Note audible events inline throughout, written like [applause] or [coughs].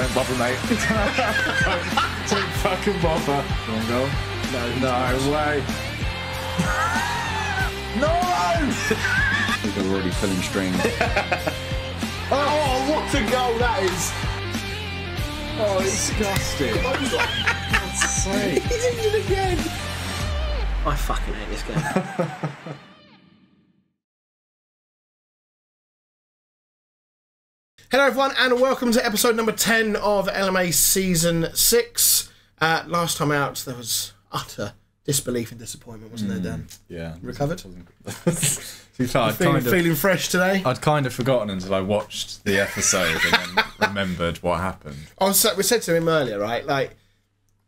Don't bother, mate. don't, [laughs] don't fucking bother. Go on, go. No, no way. [laughs] no! I think we're already pulling strings. [laughs] Oh, what a goal that is! Oh, disgusting. I was like, God's sake. He's injured again. I fucking hate this game. Hello, everyone, and welcome to episode number 10 of LMA Season 6. Uh, last time out, there was utter disbelief and disappointment, wasn't there, Dan? Yeah. Recovered? To [laughs] fair, Feeling, kind, of, feeling fresh today? I'd kind of forgotten until I watched the episode and then [laughs] remembered what happened. I we said to him earlier, right? Like,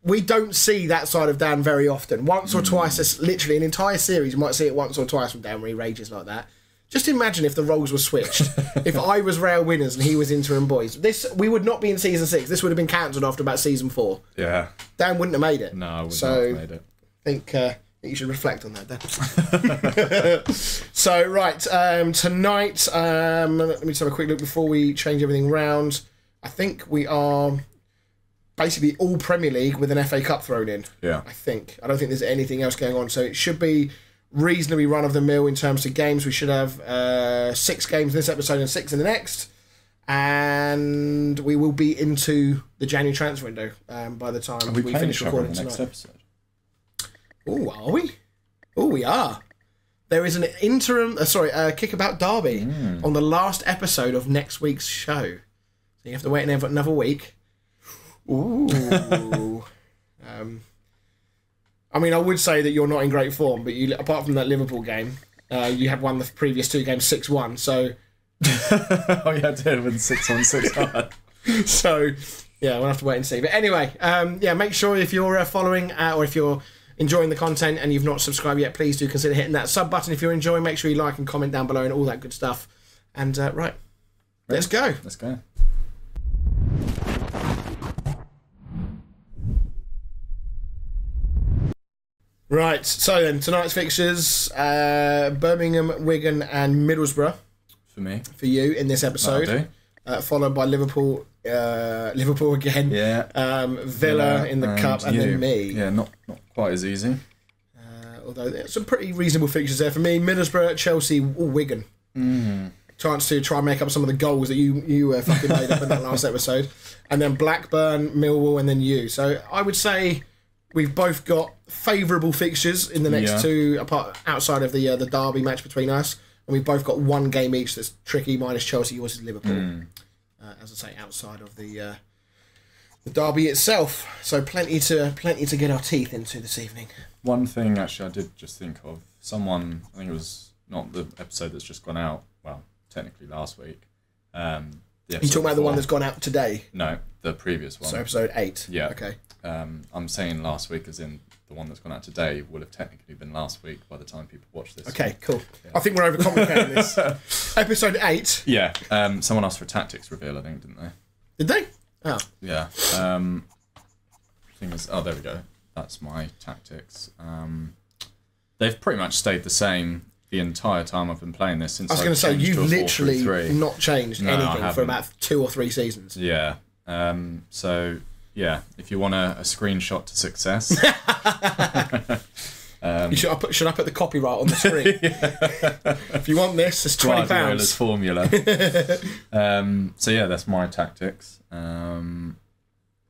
we don't see that side of Dan very often. Once or twice, it's literally an entire series. You might see it once or twice from Dan where he rages like that. Just imagine if the roles were switched. [laughs] if I was Rail Winners and he was Interim Boys, this we would not be in season six. This would have been cancelled after about season four. Yeah. Dan wouldn't have made it. No, I wouldn't So- have made it. I think uh, you should reflect on that, Dan. [laughs] so right um, tonight, um, let me just have a quick look before we change everything round. I think we are basically all Premier League with an FA Cup thrown in. Yeah. I think. I don't think there's anything else going on. So it should be reasonably run of the mill in terms of games. We should have uh, six games in this episode and six in the next. And we will be into the January transfer window um, by the time Are we, we, finish each other in recording tonight. episode? Oh, are we? Oh, we are. There is an interim, uh, sorry, uh, kickabout derby Hmm. on the last episode of next week's show. So you have to wait another, another week. Ooh. [laughs] um, I mean, I would say that you're not in great form, but you, apart from that Liverpool game, uh, you had won the previous two games six one. So, [laughs] oh yeah, I did with six on six on. [laughs] so yeah, we'll have to wait and see. But anyway, um, yeah, make sure if you're uh, following uh, or if you're enjoying the content and you've not subscribed yet, please do consider hitting that sub button. If you're enjoying, make sure you like and comment down below and all that good stuff. And uh, right, let's go. Let's go. Right, so then tonight's fixtures: uh, Birmingham, Wigan, and Middlesbrough For me. for you in this episode. Uh, followed by Liverpool, uh, Liverpool again. Yeah. Um, Villa in the cup, and you. then me. Yeah, not not quite as easy. Uh, although there's some pretty reasonable fixtures there for me: Middlesbrough, Chelsea, or Wigan. Chance to try and make up some of the goals that you you uh, fucking made up in that last [laughs] episode, and then Blackburn, Millwall, and then you. So I would say we've both got favourable fixtures in the next Yeah. two, apart outside of the uh, the derby match between us, and we've both got one game each that's tricky. Minus Chelsea, yours is Liverpool. Uh, as I say, outside of the. Uh, the derby itself, so plenty to plenty to get our teeth into this evening. One thing actually I did just think of someone I think it was not the episode that's just gone out. Well, technically last week. Um, You talking about the one that's gone out today? no the previous one. So episode eight. Yeah. Okay. Um, I'm saying last week, as in the one that's gone out today, would have technically been last week by the time people watch this. Okay. Cool. I think we're overcomplicating this. [laughs] episode eight. Yeah. Um, someone asked for a tactics reveal, I think, didn't they? Did they? Oh. Yeah. Um, thing is, oh, there we go. That's my tactics. Um, they've pretty much stayed the same the entire time I've been playing this since. I was going to say you've literally not changed No, anything for about two or three seasons. Yeah. Um, so yeah, if you want a, a screenshot to success, [laughs] [laughs] you should I put should I put the copyright on the [laughs] screen? if you want this, it's twenty pounds. formula. um, so yeah, that's my tactics. Um,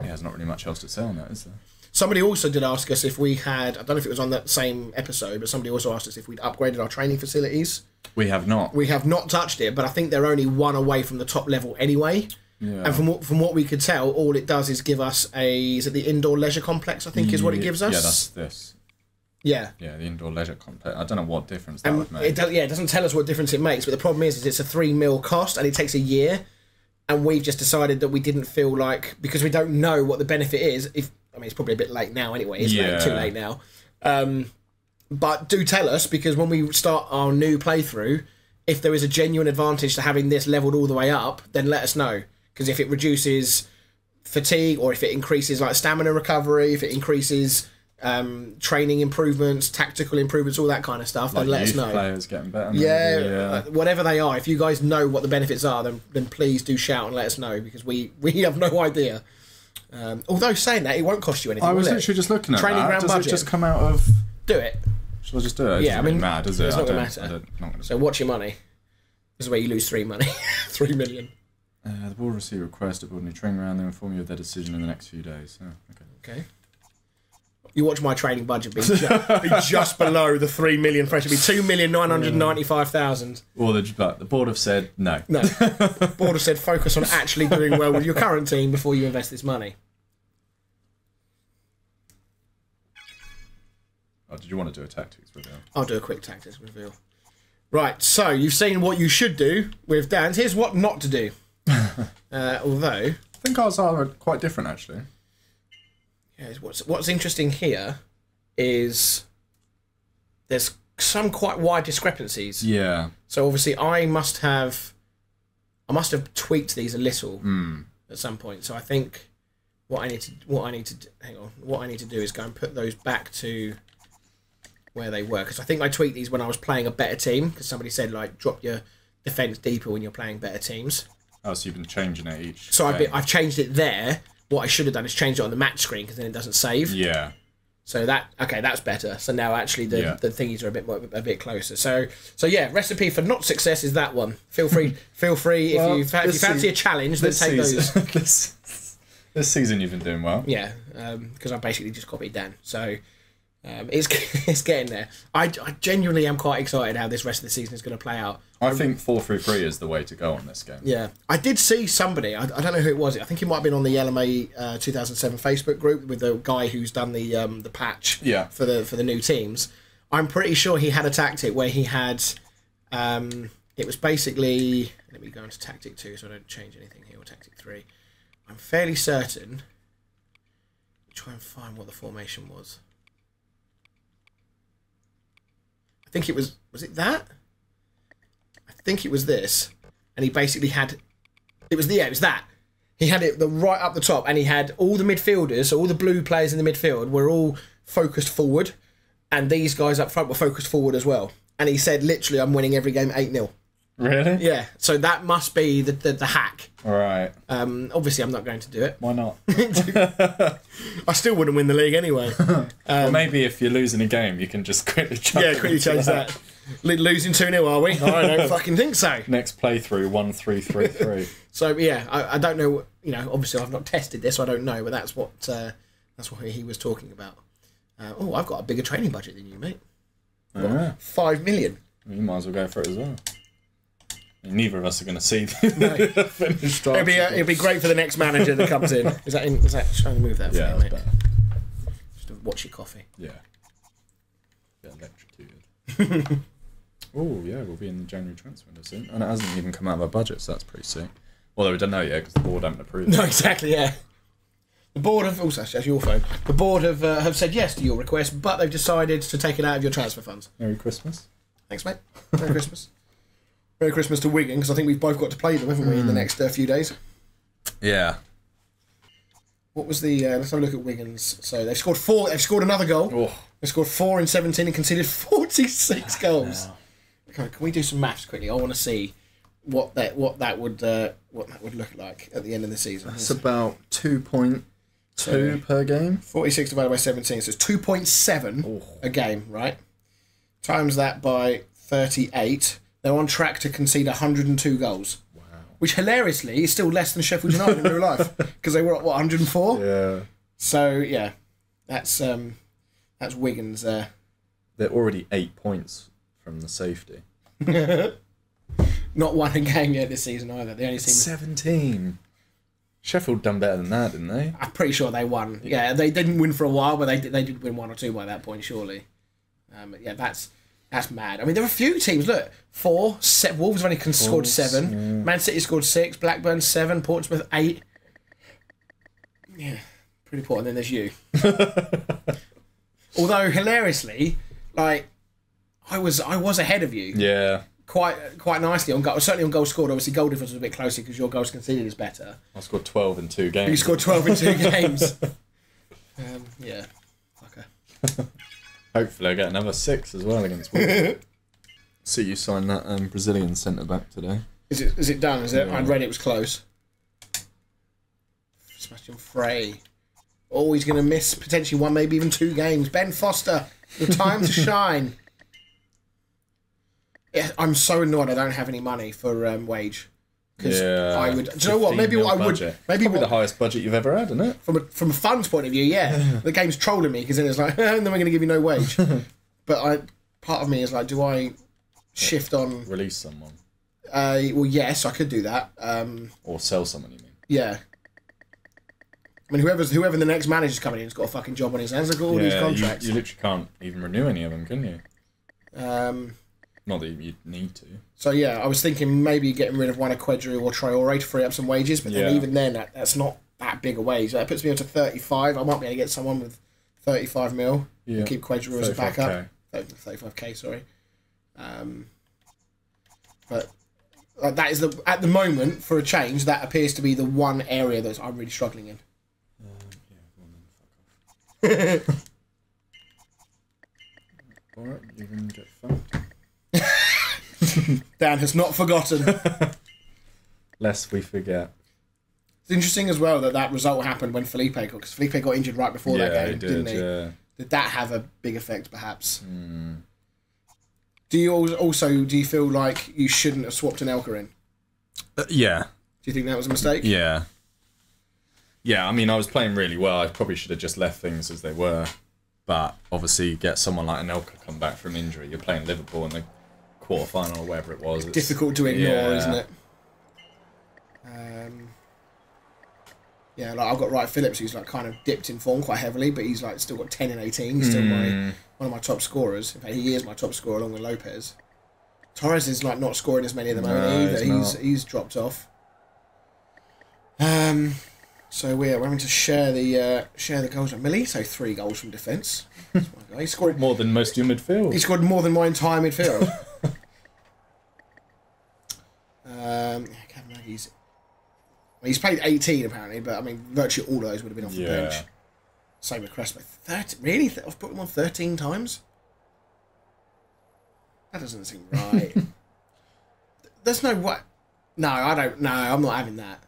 yeah, there's not really much else to say on that, is there? Somebody also did ask us if we had. I don't know if it was on that same episode, but somebody also asked us if we'd upgraded our training facilities. We have not. We have not touched it, but I think they're only one away from the top level anyway. Yeah. And from what from what we could tell, all it does is give us a is it the indoor leisure complex? I think is what it gives us. Yeah, that's this. yeah. Yeah, the indoor leisure complex. I don't know what difference that would It make. does, yeah, it doesn't tell us what difference it makes, but the problem is, is it's a three mil cost and it takes a year, and we've just decided that we didn't feel like because we don't know what the benefit is. If I mean, it's probably a bit late now anyway. It's late, too late now. Um, but do tell us because when we start our new playthrough, if there is a genuine advantage to having this leveled all the way up, then let us know. Because if it reduces fatigue or if it increases like stamina recovery, if it increases um, training improvements, tactical improvements, all that kind of stuff, Like then let us know. players getting better. Yeah, yeah. uh, whatever they are. If you guys know what the benefits are, then then please do shout and let us know because we [laughs] we have no idea. Um, although saying that, it won't cost you anything. I was will it? literally just looking at Training that. ground Does budget. it just come out of? do it. Shall I just do it? It Yeah, I mean, matter, does it? it's not gonna matter. Not gonna So watch your money. This is where you lose three money, [laughs] three million. Uh, the board will receive a request to build a new training ground. They will inform you of their decision in the next few days. Oh, okay. Okay. You watch my training budget be, ju- be [laughs] just below the three million threshold. Be two million nine hundred ninety-five thousand. Or the but the board have said no. No, [laughs] board have said focus on actually doing well with your current team before you invest this money. Oh, did you want to do a tactics reveal? I'll do a quick tactics reveal. Right, so you've seen what you should do with Dan's. Here's what not to do. [laughs] uh, although, I think ours are quite different actually. yeah, what's what's interesting here is there's some quite wide discrepancies. Yeah. So obviously, I must have, I must have tweaked these a little Mm. at some point. So I think what I need to, what I need to, hang on, what I need to do is go and put those back to where they were because I think I tweaked these when I was playing a better team because somebody said like drop your defense deeper when you're playing better teams. Oh, so you've been changing it each. So I've, been, I've changed it there. What I should have done is changed it on the match screen because then it doesn't save. Yeah. So that okay, that's better. So now actually the, Yeah. the thingies are a bit more a bit closer. So so yeah, recipe for not success is that one. Feel free [laughs] feel free Well, if you fa- if you fancy se- a challenge, then This take those. season, [laughs] this, this season you've been doing well. Yeah, because I basically just copied Dan. So um, it's [laughs] it's getting there. I, I genuinely am quite excited how this rest of the season is going to play out. I think four through three is the way to go on this game. Yeah, I did see somebody. I, I don't know who it was. I think it might have been on the LMA uh, 2007 Facebook group with the guy who's done the um, the patch. Yeah. For the for the new teams, I'm pretty sure he had a tactic where he had. Um, it was basically. Let me go into tactic two, so I don't change anything here. Or tactic three. I'm fairly certain. Try and find what the formation was. I think it was. Was it that? Think it was this, and he basically had. It was the yeah, it was that. He had it the right up the top, and he had all the midfielders, so all the blue players in the midfield were all focused forward, and these guys up front were focused forward as well. And he said, literally, I'm winning every game eight 0 Really? Yeah, so that must be the the, the hack. All right. Um, obviously, I'm not going to do it. Why not? [laughs] I still wouldn't win the league anyway. [laughs] well, maybe if you're losing a game, you can just [laughs] quickly chuck yeah, quickly change that. Lo- Losing 2 0, are we? [laughs] I don't fucking think so. Next playthrough, one three three three. [laughs] So yeah, I, I don't know. You know, obviously I've not tested this, so I don't know. But that's what uh, that's what he was talking about. Uh, oh, I've got a bigger training budget than you, mate. yeah. Five million. You might as well go for it as well. Neither of us are going to see [laughs] the finished It'd be uh, be great for the next manager that comes in. Is that in, is that trying to move that for Yeah, that's mate? better. Just watch your coffee. Yeah. Get electrocuted. Oh, yeah, we'll be in the January transfer window soon. And it hasn't even come out of our budget, so that's pretty sick. Although we don't know yet because the board haven't approved it. [laughs] No, exactly. Yeah. The board have also that's your phone. The board have uh, have said yes to your request, but they've decided to take it out of your transfer funds. Merry Christmas. Thanks, mate. Merry [laughs] Christmas. Merry Christmas to Wigan because I think we've both got to play them, haven't we, in the next uh, few days? Yeah. What was the? Uh, let's have a look at Wigan's. So they've scored four. They've scored another goal. Oh, They scored four in seventeen and conceded forty-six [sighs] goals. Can we do some maths quickly? I want to see what that what that would uh, what that would look like at the end of the season. it's about 2.2 per game. Forty-six divided by seventeen, so it's two point seven Oh. a game, right? Times that by thirty-eight. They're on track to concede hundred and two goals. Wow. Which hilariously is still less than Sheffield United in real [laughs] life because they were at what 104. Yeah. So yeah, that's um, that's Wigan's. Uh, They're already eight points from the safety. [laughs] not won a game yet this season either. The only team. 17. Sheffield done better than that, didn't they? I'm pretty sure they won. Yeah, they didn't win for a while, but they did, they did win one or two by that point, surely. Um, but yeah, that's that's mad. I mean, there are a few teams. Look, four. Se- Wolves have only con- scored seven. Man City scored six. Blackburn seven. Portsmouth eight. Yeah, pretty poor. And then there's you. [laughs] Although hilariously, like I was I was ahead of you Yeah. quite quite nicely on goal. Certainly on goals scored. Obviously, goal difference was a bit closer because your goals conceded is better. I scored 12 in two games. You scored 12 in two [laughs] games. Um, yeah. Fucker. [laughs] Hopefully, I get another six as well against. [laughs] See you sign that um, Brazilian centre back today. Is it is it done? Is it? Yeah. I read it was close. Sebastien Frey. Oh, he's going to miss potentially one, maybe even two games. Ben Foster, your time to shine. Yeah, I'm so annoyed I don't have any money for um, wage. Because Yeah. I would. Do you know what? Maybe what I would. budget. Maybe Probably what, the highest budget you've ever had, isn't it? from a from a funds point of view, yeah, [laughs] the game's trolling me because then it's like, and then we're going to give you no wage. [laughs] but I, part of me is like, do I shift on? Release someone Uh, well, yes, I could do that. Um, or sell someone. You mean? Yeah. I mean, whoever's whoever the next manager's coming in has got a fucking job on his hands. They've got all these you, contracts. you literally can't even renew any of them, can you? Um, Not that you need to. so yeah, I was thinking maybe getting rid of one of Queudrue or Traore to free up some wages, but then Yeah. even then, that, that's not that big a wage. That puts me on to thirty-five. I might be able to get someone with thirty-five mil. Yeah. and Keep Queudrue as a backup. 35K. Sorry. Um, but like, that is the at the moment for a change. That appears to be the one area that I'm really struggling in. [laughs] Alright, you can get fucked. [laughs] Dan has not forgotten. [laughs] Lest we forget. It's interesting as well that that result happened when Felipe got because Felipe got injured right before yeah, that he game, did. didn't he? Yeah. Did that have a big effect, perhaps? Hmm. Do you also do you feel like you shouldn't have swapped Anelka in? Uh, yeah. Do you think that was a mistake? Yeah. Yeah, I mean, I was playing really well. I probably should have just left things as they were. But obviously, you get someone like Anelka come back from injury. You're playing Liverpool and the quarter final or whatever it was. It's Difficult to ignore, yeah. isn't it? Um, yeah, like I've got Wright Phillips, who's like kind of dipped in form quite heavily, but he's like still got ten and eighteen. He's still Hmm. my one of my top scorers. In fact, he is my top scorer along with Lopez. Torres is like not scoring as many at the moment No, either. he's He's he's dropped off. Um, so we're, we're having to share the uh, share the goals. Milito three goals from defence. [laughs] That's my guy. He scored More than most of your midfield. he scored more than my entire midfield. [laughs] um, Maggie's. Well, he's played 18 apparently, but I mean, virtually all of those would have been off the Yeah. bench. Same with Crespo. 30, really? I've put him on 13 times? That doesn't seem right. [laughs] There's no way. No, I don't. No, I'm not having that.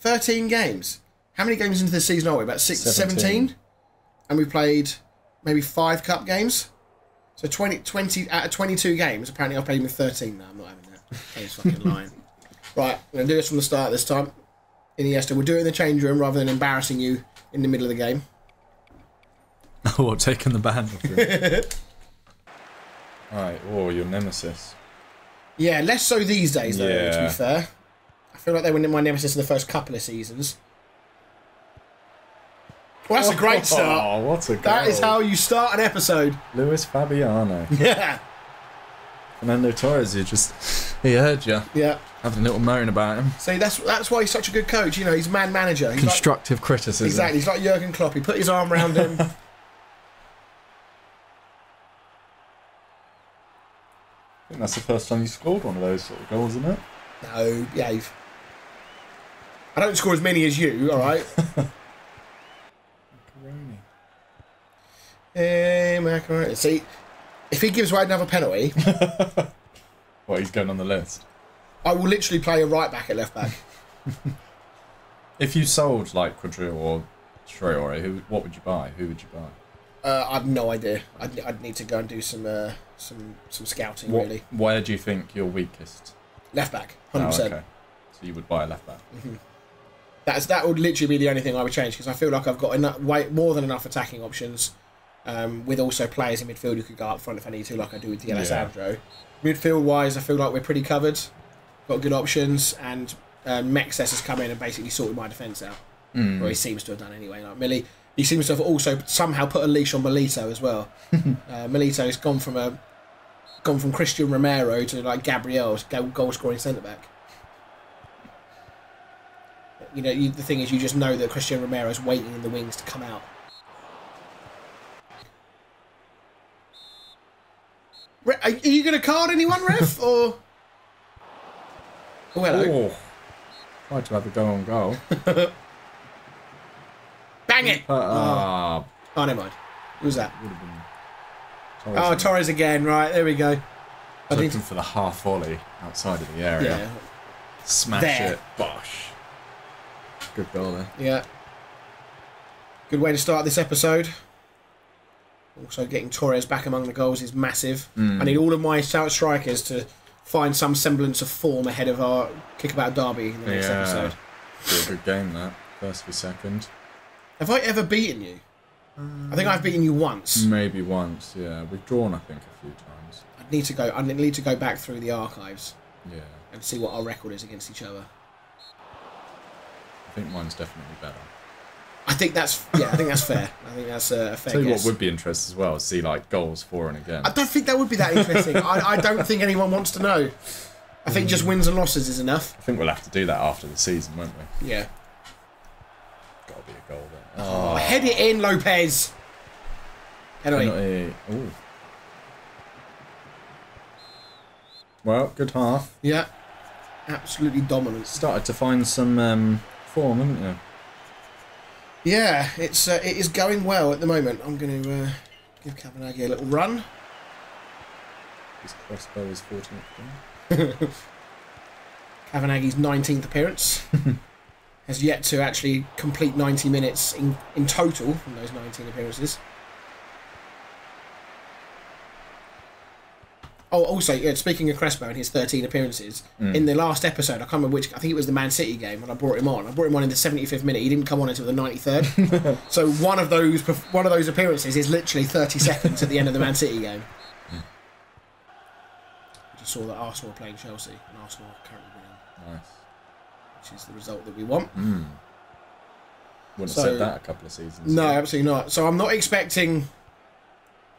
13 games. How many games into the season are we? About six, 17? 17. And we played maybe five cup games? So 20, 20 out of 22 games, apparently I've played him in 13. No, I'm not having that. [laughs] He's fucking lying. Right, I'm going to do this from the start this time. Iniesta, we'll do it in the change room rather than embarrassing you in the middle of the game. [laughs] oh, taking the band off. [laughs] Alright, oh, your nemesis. Yeah, less so these days, though, to be fair. I feel like they were my nemesis in the first couple of seasons. Well, that's a great start. Oh, what a goal. That is how you start an episode. Luis Fabiano. [laughs] Yeah. Fernando Torres, he just. He heard you. Yeah. Having a little moan about him. See, that's that's why he's such a good coach. You know, he's man manager. He's like, Constructive criticism. exactly. He's like Jurgen Klopp. He put his arm around him. [laughs] I think that's the first time you scored one of those sort of goals, isn't it? no, yeah. I don't score as many as you, all right? [laughs] Hey, eh, macaroni. See, if he gives away another penalty, [laughs] Well, he's going on the list. I will literally play a right back at left back. [laughs] If you sold like Queudrue or Traore, who what would you buy? Who would you buy? Uh, I've no idea. I'd, I'd need to go and do some uh, some some scouting. What, Really, Where do you think you're weakest? left back, Oh, hundred percent. okay. So you would buy a left back. That's that would literally be the only thing I would change because I feel like I've got enough, way more than enough attacking options, um, with also players in midfield who could go up front if I need to, like I do with the Alessandro. Midfield wise, I feel like we're pretty covered. Got good options, and um, Mexes has come in and basically sorted my defence out. Hmm. Or he seems to have done anyway. Like Millie, he seems to have also somehow put a leash on Milito as well. [laughs] uh, Milito's gone from a gone from Cristian Romero to like Gabriel's goal scoring centre back. You know, you, the thing is, you just know that Cristian Romero's waiting in the wings to come out. Are are you going to card anyone, ref, [laughs] or? Oh, hello! Oh, tried to go on goal. [laughs] Bang it! But, ah, Oh, never mind. Who's that? Would have been. Oh, Torres. Torres again. Right, there we go. I Looking for the half volley outside of the area. Yeah, Smash There. it. Bosh. Good goal there. yeah. Good way to start this episode. Also, getting Torres back among the goals is massive. Hmm. I need all of my strikers to find some semblance of form ahead of our kickabout derby in the next Yeah. episode. Be a good game that. First for second. Have I ever beaten you? I think I've beaten you once. Maybe once, yeah. We've drawn, I think, a few times. I need to go. I need to go back through the archives Yeah. and see what our record is against each other. I think mine's definitely better. I think that's yeah. I think that's fair. I think that's a fair Tell you guess. what would be interesting as well is see like goals for and again. I don't think that would be that interesting. I, I don't think anyone wants to know. I think just wins and losses is enough. I think we'll have to do that after the season, won't we? Yeah. Got to be a goal there. Oh, head it in, Lopez. Anyway, Penalty. Ooh. Well, good half. yeah, absolutely dominant. Started to find some um, form, haven't you? Yeah, it's uh, it is going well at the moment. I'm going to uh, give Cavenaghi a little run. His crossbow is 14th game. Cavenaghi's 19th appearance [laughs] has yet to actually complete 90 minutes in, in total from those 19 appearances. Oh, also, yeah, speaking of Crespo and his 13 appearances, mm. in the last episode, I can't remember which, I think it was the Man City game when I brought him on. I brought him on in the 75th minute. He didn't come on until the 93rd. [laughs] so one of those one of those appearances is literally 30 seconds at the end of the Man City game. I just saw that Arsenal are playing Chelsea, and Arsenal are currently winning Nice. which is the result that we want. Hmm. Wouldn't have So- said that a couple of seasons No, ago. absolutely not. So I'm not expecting,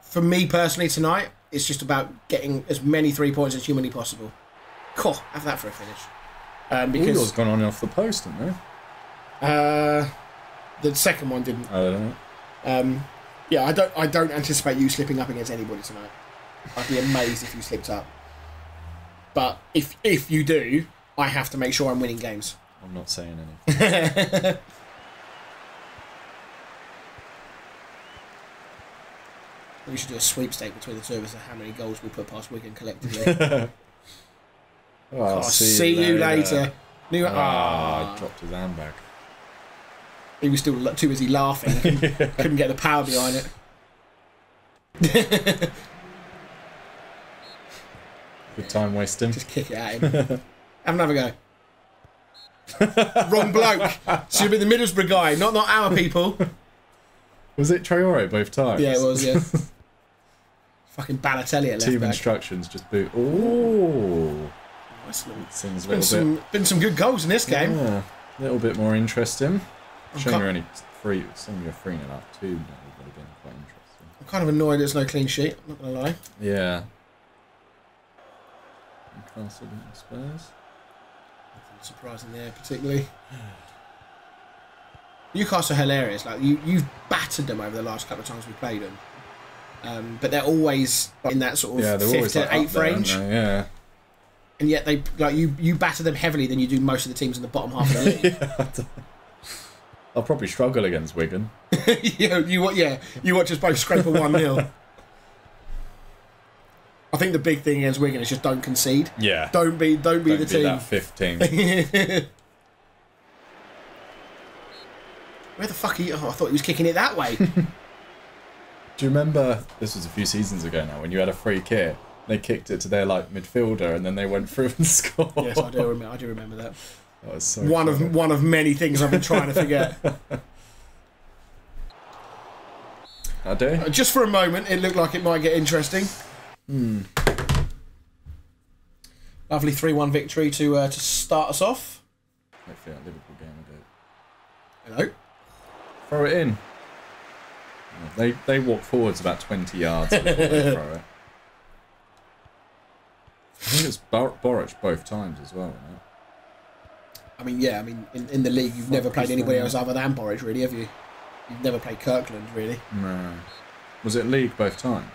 for me personally tonight, it's just about getting as many three points as humanly possible. Cool, have that for a finish. Um, because gone on and off the post, they? uh, the second one didn't. I don't know. Um, yeah, I don't. I don't anticipate you slipping up against anybody tonight. I'd be amazed if you slipped up. But if if you do, I have to make sure I'm winning games. I'm not saying anything. [laughs] We should do a sweepstake between the two of us of how many goals we put past Wigan collectively. [laughs] Oh, I'll I'll see, you later. New- Ah, I dropped his handbag. he was still too busy laughing. Couldn't, [laughs] couldn't get the power behind it. [laughs] Good time wasting. Just kick it at him. Have another go. Wrong bloke. Should have been the Middlesbrough guy, not not our people. Was it Traore both times? Yeah, it was. Yeah. Fucking Balotelli at left Team back. instructions, just boot. Ooh. Nice little- a Been little bit. some been some good goals in this game. Yeah, a little bit more interesting. Cu- you're only three. Some you're three and up. Two no, would have been quite interesting. I'm kind of annoyed there's no clean sheet. I'm not gonna lie. Yeah. Newcastle and Spurs. Nothing surprising there particularly. [sighs] Newcastle are hilarious. Like you, you've battered them over the last couple of times we played them, um, but they're always in that sort of Yeah, fifth to like eighth there, range? Yeah. and yet they like you. You batter them heavily than you do most of the teams in the bottom half of the [laughs] league. I'll probably struggle against Wigan. [laughs] you, you yeah, you watch us both scrape a one 0 I think the big thing against Wigan is just don't concede. Yeah. Don't be, don't be Don't the be team. that fifth team. [laughs] Where the fuck are you? Oh, I thought he was kicking it that way. Do you remember this was a few seasons ago now when you had a free kick? They kicked it to their like midfielder and then they went through [laughs] and scored. yes, I do remember. I do remember that. That was so one funny. of one of many things I've been trying to forget. [laughs] I do. Uh, Just for a moment, it looked like it might get interesting. Hmm. Lovely three-one victory to uh, to start us off. Hopefully that Liverpool game will do. Hello. Throw it in. They they walk forwards about twenty yards before they [laughs] throw it. I think it's Bor- Boric both times as well. Isn't? I mean, yeah. I mean, in, in the league, you've Fuck never played anybody else other than Borage, really, have you? You've never played Kirkland, really. No. Was it league both times?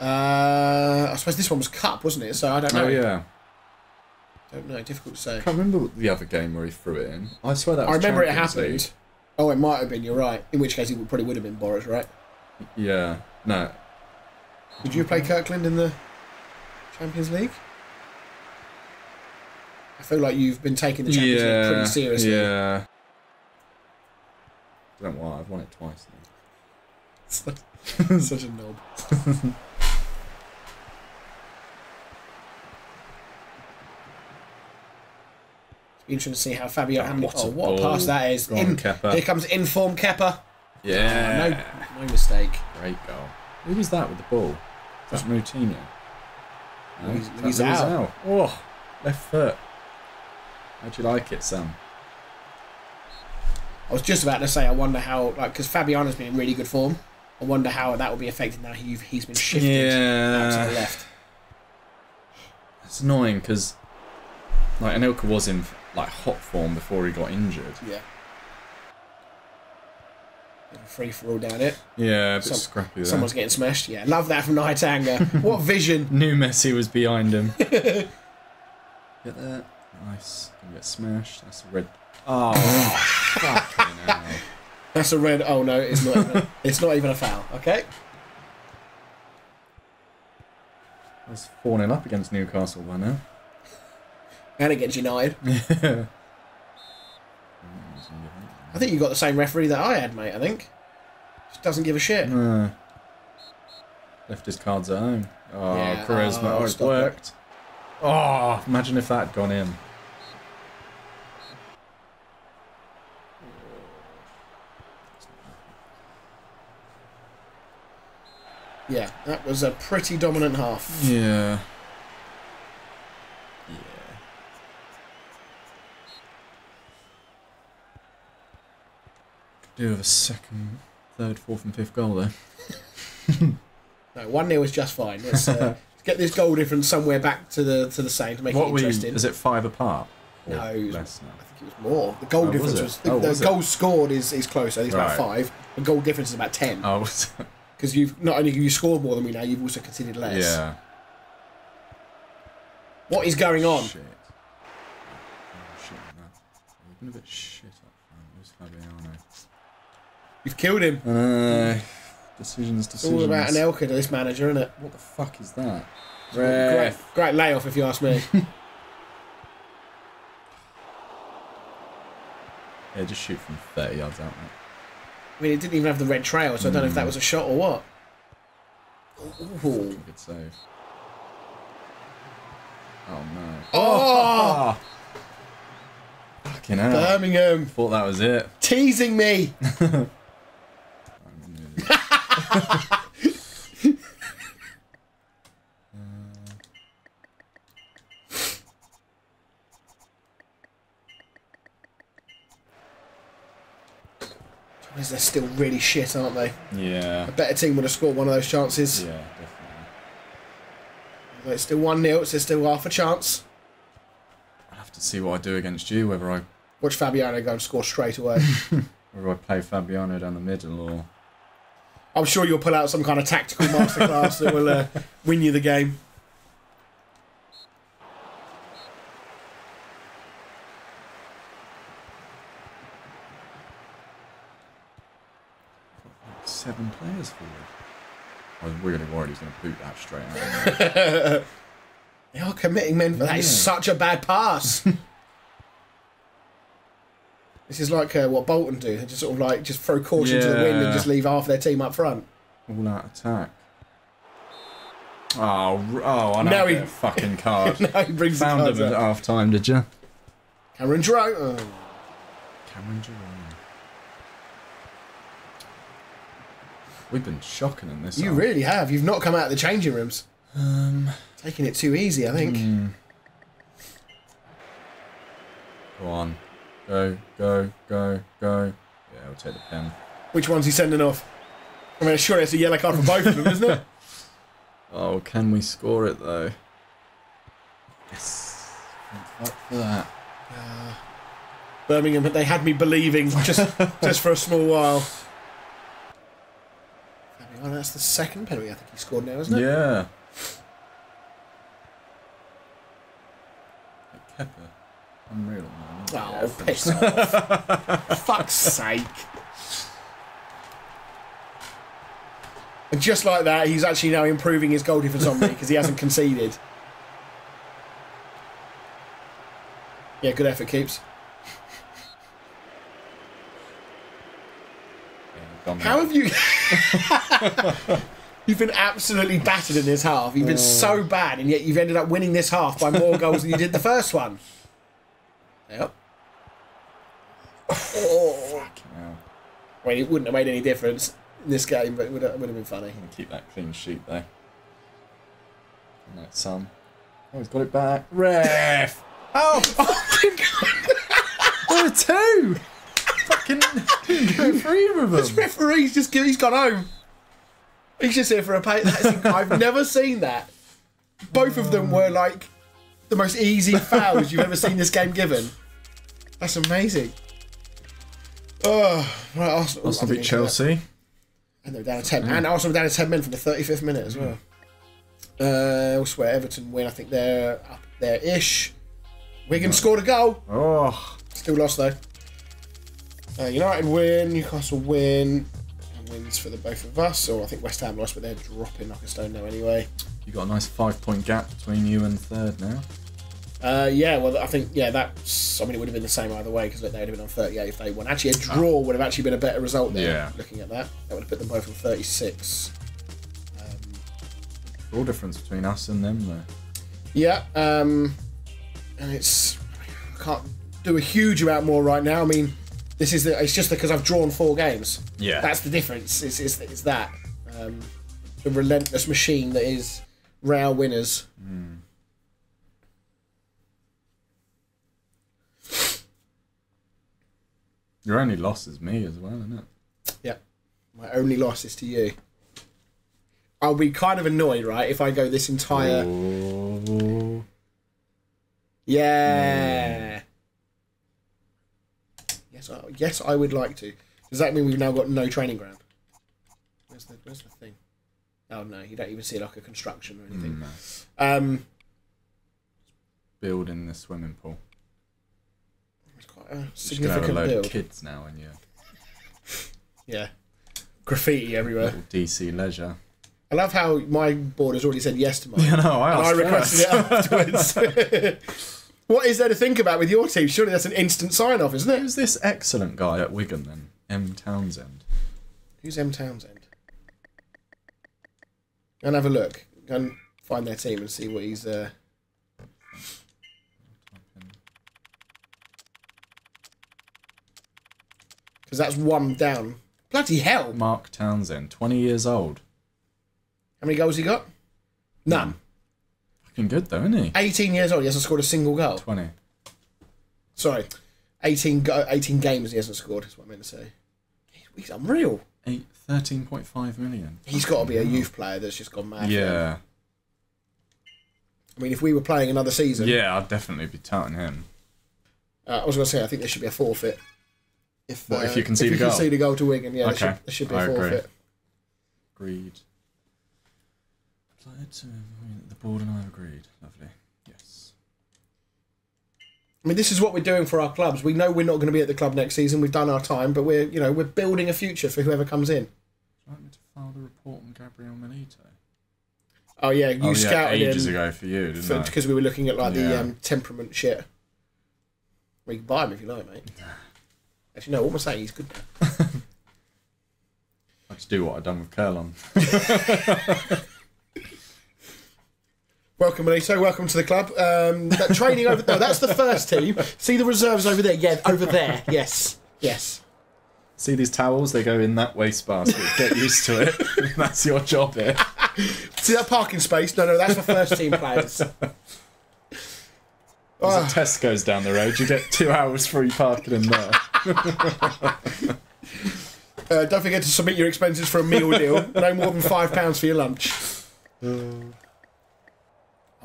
Uh, I suppose this one was cup, wasn't it? So I don't know. Oh yeah. Don't know. Difficult to say. I can't remember the other game where he threw it in. I swear that I remember it happened. League. Oh, it might have been. You're right. In which case, it would- probably would have been Boris, right? Yeah. No. Did you play Kirkland in the Champions League? I feel like you've been taking the Champions League pretty seriously. Yeah. I don't know why. I've won it twice now. [laughs] Such a knob. [laughs] interesting to see how Fabio. How what a oh, what a pass that is! Go on, In, Kepa. here comes inform Kepper. Yeah. No, no mistake. Great goal. Who was that with the ball? Was that Moutinho? No, Luis- is that Luis Luis Al. Al? Oh, left foot. How'd you like it, Sam? I was just about to say, I wonder how, like, because Fabiano's been in really good form. I wonder how that will be affected now he, he's been shifted out to the left. It's annoying because like Anelka was in like hot form before he got injured. Yeah. Free for all down it. Yeah, a bit Some- scrappy there. Someone's getting smashed. Yeah, love that from Nightanga. [laughs] what vision? Knew Messi was behind him. [laughs] get that? Nice. Gonna get smashed. That's a red. Oh, [laughs] fucking hell. That's a red. Oh no, it's not. Even, it's not even a foul. Okay. Was 4 0 up against Newcastle by now. And against United. [laughs] Yeah. I think you got the same referee that I had, mate. I think. Just doesn't give a shit. Uh, left his cards at home. Oh, Yeah, charisma. oh, Oh, it's stop it. worked. Oh, imagine if that had gone in. Yeah, that was a pretty dominant half. Yeah. Do with a second, third, fourth, and fifth goal there. [laughs] No, one 0 is just fine. Let's, uh, [laughs] get this goal difference somewhere back to the to the same to make what it were you? interesting. Is it five apart? No, was- less now. I think it was more. The goal Oh, difference it? was, the, Oh, the was it? scored is, is closer. It's about five. The goal difference is about ten. Oh. [laughs] Because you've not only have you scored more than we now, you've also conceded less. yeah. What is going on? Shit. Oh, shit that. We've been a bit shit up front. Where's Fabiano? You've killed him. Uh, decisions, It's decisions. all about Anelka to this manager, isn't it? What the fuck is that? Great, great layoff if you ask me. [laughs] Yeah, just shoot from 30 yards out, mate. I mean, it didn't even have the red trail, so I don't know if that Hmm. was a shot or what. Ooh. Good save. Oh no. Oh, Fucking hell. Birmingham Thought that was it. teasing me. [laughs] They're still really shit, aren't they? Yeah. A better team would have scored one of those chances. Yeah, definitely. But It's still 1 0, so there's still half a chance. I'll have to see what I do against you, whether I Watch Fabiano go and score straight away. [laughs] whether I play Fabiano down the middle or I'm sure you'll pull out some kind of tactical masterclass that will uh, win you the game. seven players forward. I was really worried he's going to boot that straight out. [laughs] They are committing men. That is Yeah. such a bad pass. [laughs] this is like uh, what Bolton do. They just sort of like just throw caution to the wind and just leave half their team up front. All out attack. Oh, oh! I know. Now Now he- fucking [laughs] card. now he brings Found the cards him at half time, did you? Cameron Jerome. Oh. Cameron Jerome. We've been shocking in this. You half. really have. You've not come out of the changing rooms. Um. Taking it too easy, I think. hmm. Go on. Go, go, go, go. Yeah, I'll take the pen. Which one's he sending off? I mean, surely it's a yellow card for both of them, isn't it? [laughs] Oh, can we score it though? Yes. Thank fuck for that. Uh, Birmingham, they had me believing just [laughs] just for a small while. Oh, that's the second penalty I think he scored now, isn't it? Yeah. Kepper. Unreal, man. Oh, piss off. [laughs] Fuck's sake. And just like that, he's actually now improving his goal difference on me because he hasn't conceded. Yeah, good effort, keeps. Yeah, How have you? [laughs] you've been absolutely battered in this half. You've been so bad, and yet you've ended up winning this half by more goals than you did the first one. Yep. [laughs] Oh. I mean, it wouldn't have made any difference in this game, but it would have, would have been funny. Keep that clean sheet though. And that's some. Oh, he's got it back. Ref. [laughs] Oh, oh [laughs] there are two. Fucking go for either of This referee's just he's gone home. He's just here for a pay. That's, I've never seen that. Both of them were like the most easy [laughs] fouls you've ever seen this game given. That's amazing. Oh, right, Arsenal. Arsenal beat Chelsea. And they're down to 10. And Arsenal were down to 10 men from the 35th minute as well. Uh, elsewhere, Everton win. I think they're up there ish. Wigan scored a goal. Oh, Still lost though. Uh, United win, Newcastle win, wins for the both of us. So I think West Ham lost, but they're dropping like a stone now anyway. You've got a nice five-point gap between you and third now. Uh, yeah, well, I think yeah, that's. I mean, it would have been the same either way because they would have been on 38 if they won. Actually, a draw would have actually been a better result there. Yeah. Looking at that, that would have put them both on 36. Um, All difference between us and them though. Yeah, um, and it's I can't do a huge amount more right now. I mean, this is the, it's just because I've drawn four games. Yeah. that's the difference. It's it's, it's that um, the relentless machine that is Real winners. Your only loss is me as well, isn't it? Yeah, my only loss is to you. I'll be kind of annoyed, right, if I go this entire. Oh. Yeah. Yes, I, yes, I would like to. Does that mean we've now got no training ground? Where's the Where's the thing? Oh no, you don't even see like a construction or anything. No. Um, Building the swimming pool. it's quite a significant You're have a load build. of kids now in your Yeah, graffiti everywhere. little DC leisure. I love how my board has already said yes to mine. [laughs] Yeah, no, I and I requested first. it afterwards. [laughs] [laughs] what is there to think about with your team? Surely that's an instant sign off, isn't it? Who's this excellent guy at Wigan then? M Townsend. Who's M Townsend? Go and have a look. Go and find their team and see what he's. Uh... Because that's one down. Bloody hell! Mark Townsend, 20 years old. How many goals he got? None. Fucking good though, isn't he? 18 years old. He hasn't scored a single goal. 20. Sorry, 18 go- 18 games he hasn't scored. Is what I meant to say. He's- unreal. Eight, 13.5 million. He's got to be a youth player that's just gone mad. Yeah. I mean, if we were playing another season, Yeah, I'd definitely be touting him. Uh, I was going to say, I think there should be a forfeit. If, What, uh, if you concede a goal? concede a goal to Wigan, yeah, there, Okay, should, there should be a I agree. forfeit. Agreed. Applied to the board and I have agreed. Lovely. Yes. I mean, this is what we're doing for our clubs. We know we're not going to be at the club next season. We've done our time, but we're you know we're building a future for whoever comes in. Would you like me to file the report on Gabriel Milito? Oh yeah, you oh, yeah, ages him ago for you, didn't I? because we were looking at like the um, temperament shit. Well, you can buy him if you like, mate. [sighs] Actually, no. What am I saying? He's good. [laughs] I just do what I've done with Curlon. [laughs] Welcome, Benito. Welcome to the club. Um, that training over no, that's the first team. See the reserves over there. Yeah, over there. Yes, yes. See these towels? They go in that wastebasket. Get used to it. [laughs] That's your job here. See that parking space? No, no, that's for first team players. There's Ah. a Tesco's down the road. You get two hours free parking in there. Uh, don't forget to submit your expenses for a meal deal. No more than five pounds for your lunch.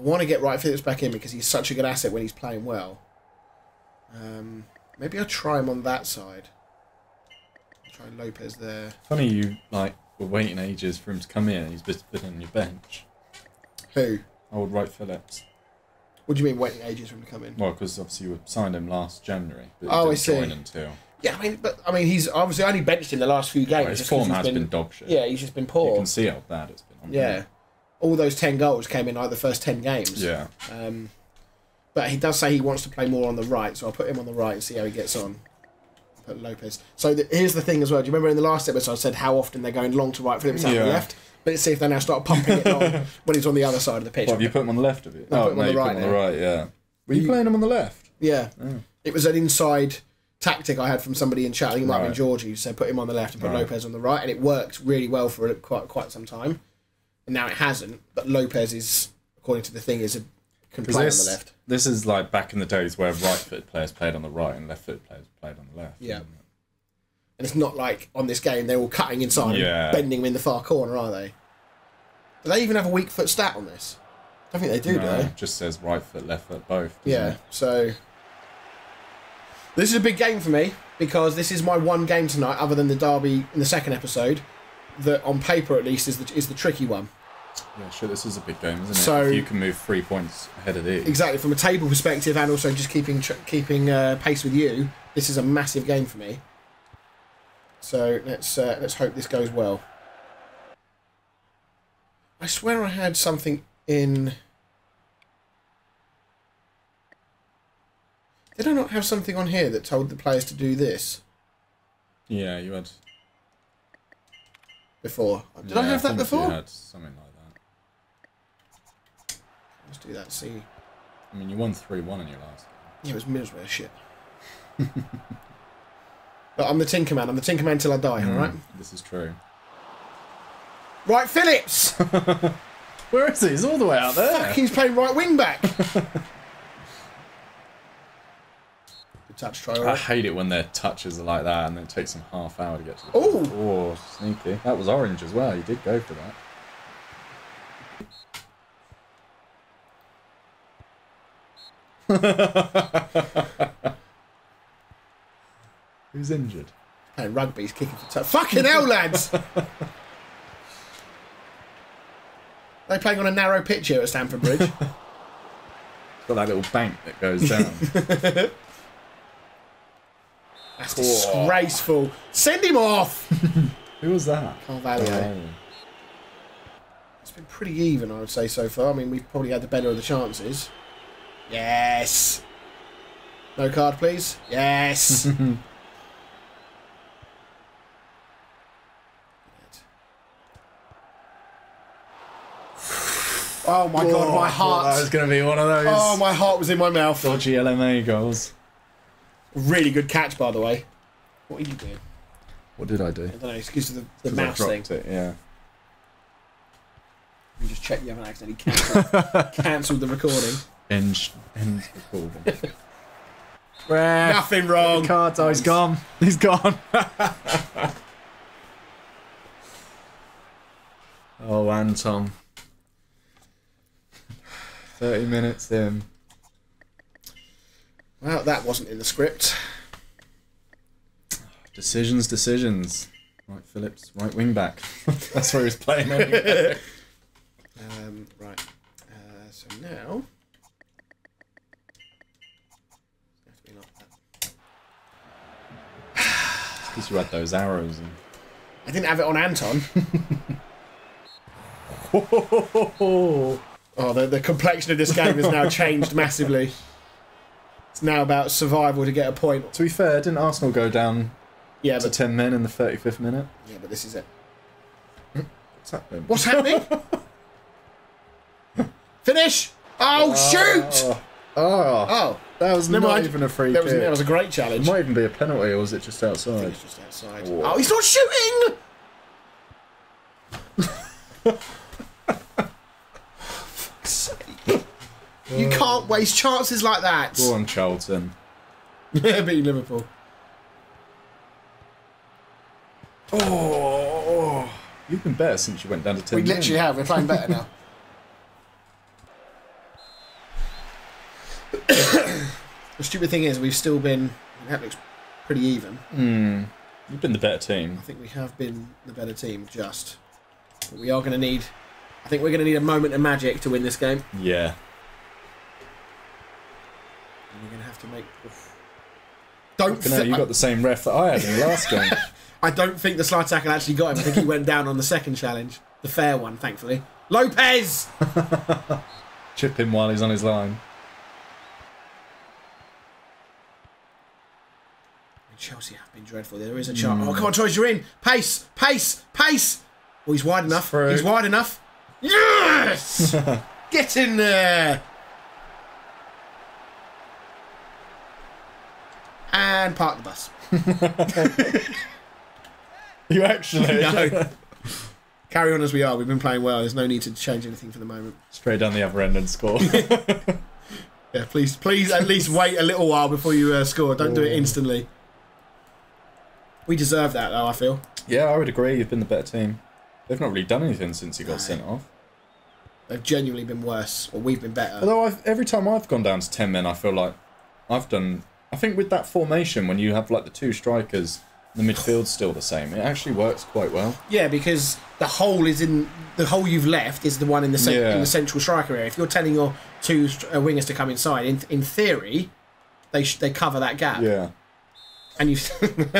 I want to get Wright Phillips back in because he's such a good asset when he's playing well. Um, maybe I'll try him on that side. I'll try Lopez there. Funny you like were waiting ages for him to come in. He's just been on your bench. Who? Old Wright Phillips. What do you mean waiting ages for him to come in? Well, because obviously you signed him last January. Oh, I see. Until. Yeah, I mean, but I mean, he's obviously only benched in the last few games. His form has been, dog shit. Yeah, he's just been poor. You can see how bad it's been. On Yeah, him. All those ten goals came in like the first ten games. Yeah. Um, but he does say he wants to play more on the right, so I'll put him on the right and see how he gets on. Put Lopez. So the, here's the thing as well. Do you remember in the last episode I said how often they're going long to right, Phillips out Yeah. to the left? But let's see if they now start pumping it long [laughs] when he's on the other side of the pitch. What, have you put him on the left of it? I oh, put him no, on the right on the right, yeah. Were you You- playing him on the left? Yeah. It was an inside tactic I had from somebody in chat. I think it might have been Georgie who said put him on the left and put Right. Lopez on the right, and it worked really well for quite quite some time. Now it hasn't. But Lopez is, according to the thing, is a can play this, on the left. this is like back in the days where right-footed players played on the right and left-footed players played on the left. Yeah. it? And it's not like on this game they're all cutting inside Yeah. and bending him in the far corner, are they? Do they even have a weak foot stat on this? I don't think they do, do they? it just says right foot, left foot, both. Yeah. it? So this is a big game for me because this is my one game tonight, other than the derby in the second episode, that on paper at least is the is the tricky one. Yeah, sure. This is a big game, isn't it? So- if you can move three points ahead of these. Exactly from a table perspective, and also just keeping keeping uh, pace with you. This is a massive game for me. So let's uh, let's hope this goes well. I swear I had something in. Did I not have something on here that told the players to do this Yeah, you had. before? Did yeah, I have that before? Something like. Let's do that. See, I mean, you won three-one in your last. yeah, it was Middlesbrough shit. [laughs] but I'm the Tinker Man. I'm the Tinker Man till I die. All right. Mm, This is true. Right, Phillips. [laughs] Where is he? He's all the way out there. Fuck, he's playing right wing back. [laughs] Touch, I hate it when their touches are like that and then it takes them half hour to get to the Ooh. Oh, sneaky. That was orange as well. You did go for that. [laughs] Who's injured? Playing rugby, he's kicking for touch. Fucking hell, lads! [laughs] they playing on a narrow pitch here at Stamford Bridge. [laughs] It's got that little bank that goes down. That's disgraceful. Send him off. Who was that? Carvalho. Oh. It's been pretty even, I would say, so far. I mean, we've probably had the better of the chances. Yes. No card, please. Yes. [laughs] oh my god, my heart. That was going to be one of those Oh, my heart was in my mouth. dodgy LMA goals. Really good catch, by the way. What are you doing? What did I do? I don't know, excuse the, the mouse thing. it, yeah. You just check you haven't accidentally cancelled, [laughs] cancelled the recording. End, end recording. [laughs] Nothing wrong. Cards, oh, he's gone. He's gone. [laughs] oh, Anton. 30 minutes in. Well, that wasn't in the script. Decisions, decisions. Right, Phillips, right wing back. [laughs] That's where he's playing. Um, right. Uh, so now. Have to be like that. You had those arrows. And... I didn't have it on Anton. [laughs] Oh, the, the complexion of this game has now changed massively. It's now about survival to get a point. To be fair, didn't Arsenal go down Yeah, to but 10 men in the 35th minute? yeah, but this is it. What's happening? What's happening? [laughs] Finish! Oh, shoot! Ah. Ah. Oh, oh, Oh, that was never not mind. even a free that was, kick. that was a great It challenge. might even be a penalty, or was it just outside? it's just outside. Whoa. Oh, he's not shooting! Fuck's sake. You can't waste chances like that. Go on, Charlton. [laughs] Yeah, beat Liverpool. Oh, you've been better since you went down to 10 We literally have. We're playing better now. [coughs] [coughs] the stupid thing is, we've still been. That looks pretty even. Hmm. You've been the better team. I think we have been the better team, just. But we are going to need. I think we're going to need a moment of magic to win this game. Yeah. And we're going to have to make. Oof. don't. No, thi- you got the same ref that I had in the last game. [laughs] I don't think the slide tackle actually got him. I think he went down on the second challenge, the fair one, thankfully. Lopez. [laughs] Chip him while he's on his line. Chelsea have been dreadful. There is a chance. Oh, come on, Troyes, you're in. Pace, pace, pace. Oh, he's wide enough. He's wide enough. Yes! [laughs] Get in there. And park the bus. [laughs] You actually [laughs] No. Carry on as we are. We've been playing well. There's no need to change anything for the moment. straight down the other end and score. Yeah, please, please, at least wait a little while before you uh, score. Don't do it instantly. We deserve that, though. I feel. yeah, I would agree. You've been the better team. They've not really done anything since he got sent off. They've genuinely been worse, or we've been better. Although I've, every time I've gone down to ten men, I feel like I've done. I think with that formation, when you have like the two strikers, the midfield's still the same. It actually works quite well. Yeah, because the hole is in the hole you've left is the one in the cen- Yeah. in the central striker area. If you're telling your two uh, wingers to come inside, in in theory, they sh- they cover that gap. Yeah. And you, I'm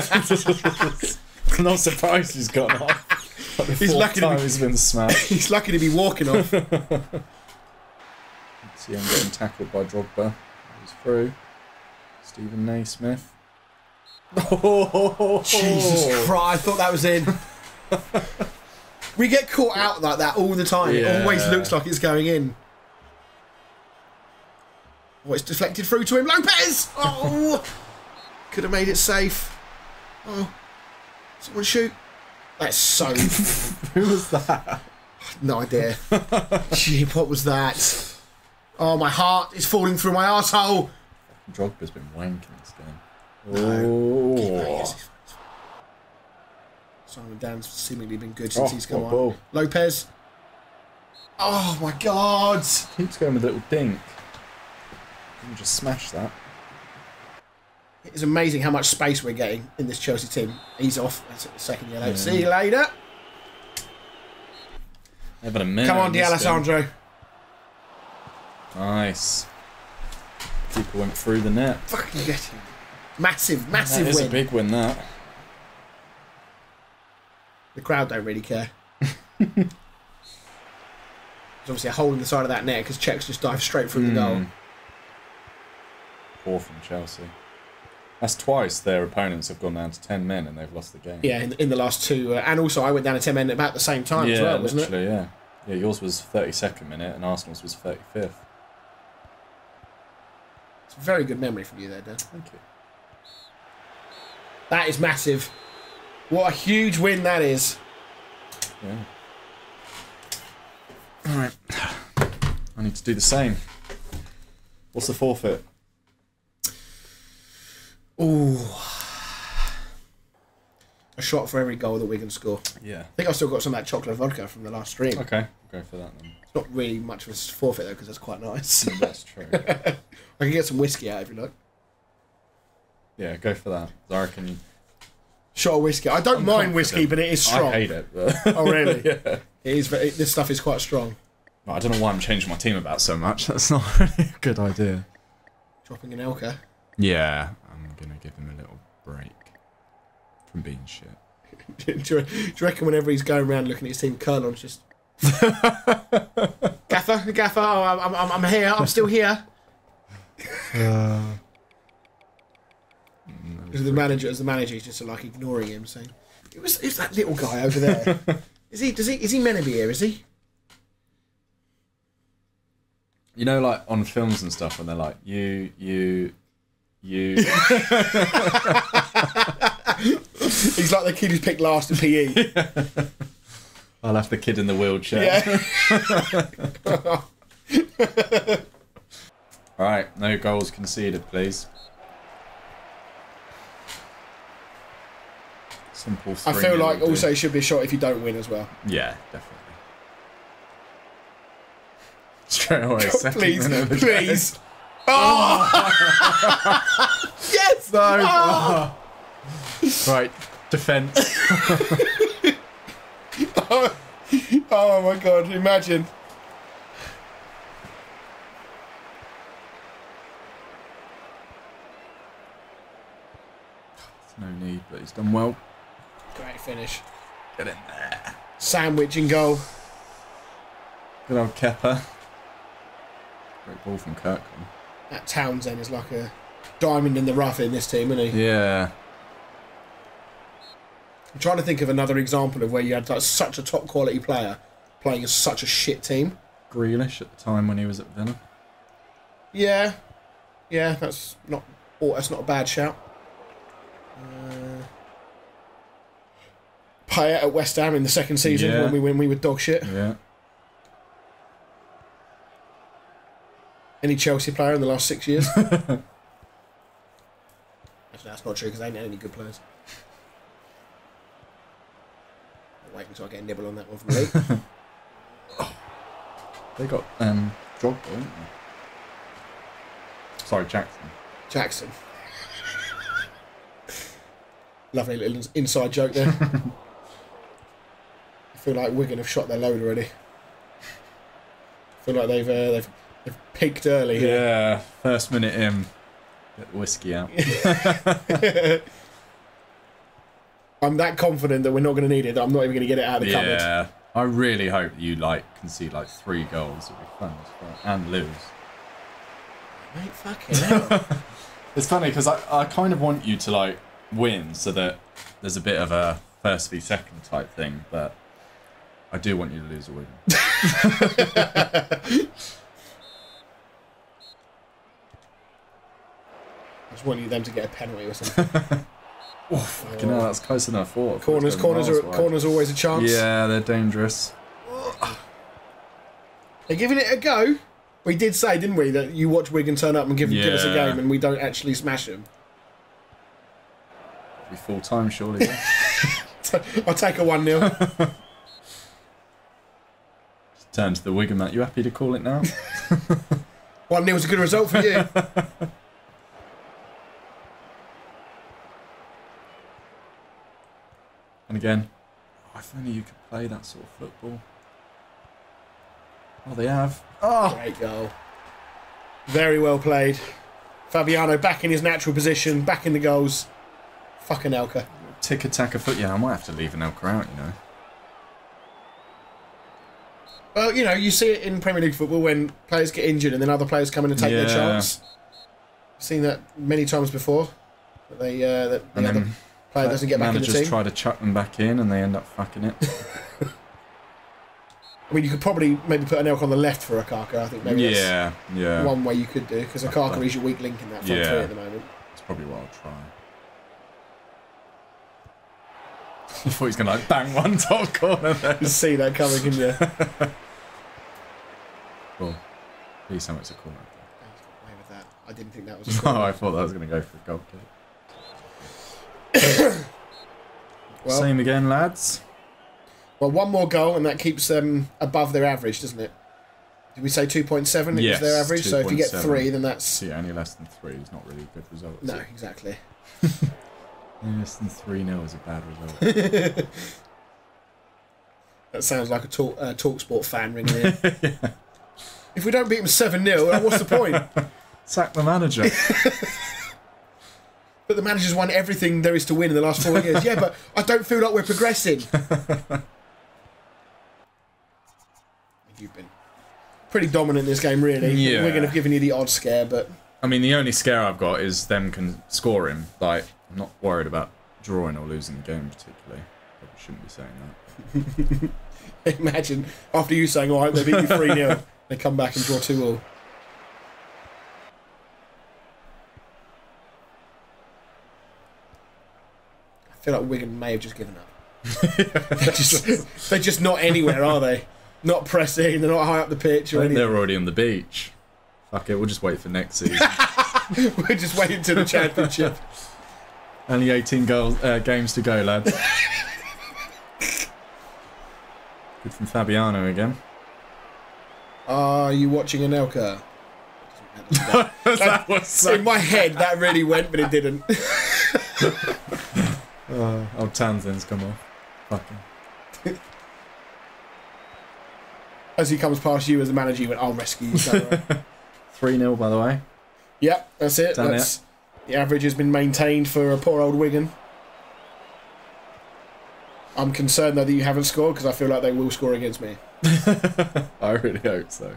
[laughs] not surprised he's gone off. Like He's lucky to time be- he's been smashed. [laughs] he's lucky to be walking off. [laughs] See him getting tackled by Drogba. He's through. Steven Naismith. Oh, Jesus Christ! I thought that was in. we get caught out like that all the time. It always looks like it's going in. Oh, it's deflected through to him. Lopez! Oh! Could have made it safe. Oh. Someone shoot. That's so. [laughs] Who was that? no idea. Gee, what was that? Oh, my heart is falling through my arsehole. Drogba's been wanking this game. No. Oh. Simon Dan's seemingly been good since Oh, he's come what on. ball. Lopez. Oh my god! Keeps going with a little dink. Can you just smash that? It's amazing how much space we're getting in this Chelsea team. He's off. That's it, Second yellow. See you later. They've had a minute. Come on, in this D'Alessandro. Nice. Keeper went through the net. Fucking get him. Massive, massive is win. a big win, that. The crowd don't really care. [laughs] There's obviously a hole in the side of that net because Czechs just dive straight through the goal. Mm. Poor from Chelsea. That's twice their opponents have gone down to 10 men and they've lost the game. Yeah, in, in the last two. Uh, and also, I went down to 10 men at about the same time yeah as well, wasn't it? yeah. Yeah, yours was 32nd minute and Arsenal's was 35th. It's a very good memory from you there, Dan. Thank you. That is massive. What a huge win that is. Yeah. Alright. I need to do the same. What's the forfeit? Ooh. A shot for every goal that we can score. Yeah. I think I've still got some of that chocolate vodka from the last stream. Okay, go for that then. It's not really much of a forfeit though, because that's quite nice. That's true. [laughs] I can get some whiskey out if you like. yeah, go for that. I reckon. Shot of whiskey. I don't I'm mind whiskey, but it is strong. I hate it, but. [laughs] Oh really? [laughs] yeah. It is. Very, this stuff is quite strong. I don't know why I'm changing my team about so much. That's not really a good idea. Dropping Anelka. Yeah, gonna give him a little break from being shit. [laughs] do, you, do you reckon whenever he's going around looking at his team, Curlon's just [laughs] Gaffer, Gaffer, oh, I'm, I'm, I'm here, I'm still here. Uh, as the manager, as the manager, he's just like ignoring him, saying, "It was, it's that little guy over there. [laughs] is he? Does he? Is he meant to be here? Is he? You know, like on films and stuff, when they're like, you, you, you. [laughs] He's like the kid who's picked last in PE. I left the kid in the wheelchair. yeah. [laughs] All right, no goals conceded, please. Simple. I feel like will do. also it should be a shot if you don't win as well. Yeah, definitely. [laughs] Straight away, second please, minute of the game. please. Oh! [laughs] yes! No. Oh! Right, defense. [laughs] Oh, oh my god, imagine. There's no need, but he's done well. Great finish. Get in there. Sandwich and goal. Good old Kepper. Great ball from Kirkland. That Townsend is like a diamond in the rough in this team, isn't he? Yeah. I'm trying to think of another example of where you had like such a top quality player playing in such a shit team. Grealish at the time when he was at Villa. Yeah, yeah, that's not oh, that's not a bad shout. Uh, Payet at West Ham in the second season Yeah. when we when we were dog shit. Yeah. Any Chelsea player in the last six years? [laughs] Actually, that's not true because they ain't had any good players. I'll Wait until I get a nibble on that one from Lee. [laughs] They got um Drogba, didn't they? Sorry, Jackson. Jackson. Lovely little inside joke there. [laughs] I feel like Wigan have shot their load already. I feel like they've uh, they've they've peaked early. here. Yeah, first minute in. Get the whiskey out. [laughs] I'm that confident that we're not going to need it. That I'm not even going to get it out of the cupboard. yeah. I really hope you like can see like three goals. It'll be fun as well. And lose. Mate, fucking hell. [laughs] It's funny because I, I kind of want you to like win so that there's a bit of a first v second type thing, but I do want you to lose a win. [laughs] Just want you them to get a penalty or something. [laughs] Oh, fucking hell, that's close enough. It corners, corners, are wide. corners always a chance. Yeah, they're dangerous. They're giving it a go. We did say, didn't we, that you watch Wigan turn up and give, give us a game and we don't actually smash them. Be full time, surely. [laughs] [laughs] I'll take a 1 0. Turn to the Wigan mat. You happy to call it now? 1 0 is a good result for you. And again, oh, if only you could play that sort of football. Oh, they have. Oh, Great goal. Very well played. Fabiano back in his natural position, back in the goals. Fucking Elka. tick attack of foot. Yeah, I might have to leave Anelka out. You know. Well, you know, you see it in Premier League football when players get injured and then other players come in and take their Yeah. chance. seen that many times before. That they uh, that the And other then player doesn't get back in the managers team. try to chuck them back in, and they end up fucking it. [laughs] I mean, you could probably maybe put Anelka on the left for Akaka. I think maybe yeah, yeah. one way you could do because Akaka is your weak link in that front Yeah. three at the moment. That's probably what I'll try. [laughs] I thought he was gonna like bang one top corner there. You see that coming, can you? [laughs] Cool. Please tell me it's a corner. I didn't think that was. A No. I thought that was gonna go for a goal kick. [coughs] well, Same again, lads. well, one more goal and that keeps them above their average, doesn't it? Did we say two point seven is Yes, their average? So if you get 2.7. three, then that's Yeah, any less than three is not really a good result. no, it? exactly. [laughs] Any less than three 0 is a bad result. [laughs] That sounds like a talk uh, Talksport fan ringing in. [laughs] If we don't beat them seven 0 what's the point? Sack the manager. But the manager's won everything there is to win in the last four years. Yeah, but [laughs] I don't feel like we're progressing. You've been pretty dominant in this game, really. Yeah. We're going to give you the odd scare, but I mean, the only scare I've got is them can score him. Like, I'm not worried about drawing or losing the game particularly. Probably shouldn't be saying that. [laughs] imagine after you saying, oh, all right, they beat you 3 0, [laughs] they come back and draw 2 all. Feel like Wigan may have just given up. [laughs] they're, just, they're just not anywhere, are they? Not pressing, they're not high up the pitch or anything. they're already on the beach. Fuck it, we'll just wait for next season. [laughs] We're just waiting to the championship. [laughs] Only 18 goals, uh, games to go, lads. Good from Fabiano again. Are you watching Anelka? that was In my head, that really went, but it didn't. Uh, oh, Tanzin's come off. Fucking. [laughs] as he comes past you as a manager, you went, I'll rescue you. [laughs] 3 0, by the way. Yep, that's it. Done that's, it. The average has been maintained for a poor old Wigan. I'm concerned, though, that you haven't scored because I feel like they will score against me. [laughs] I really hope so.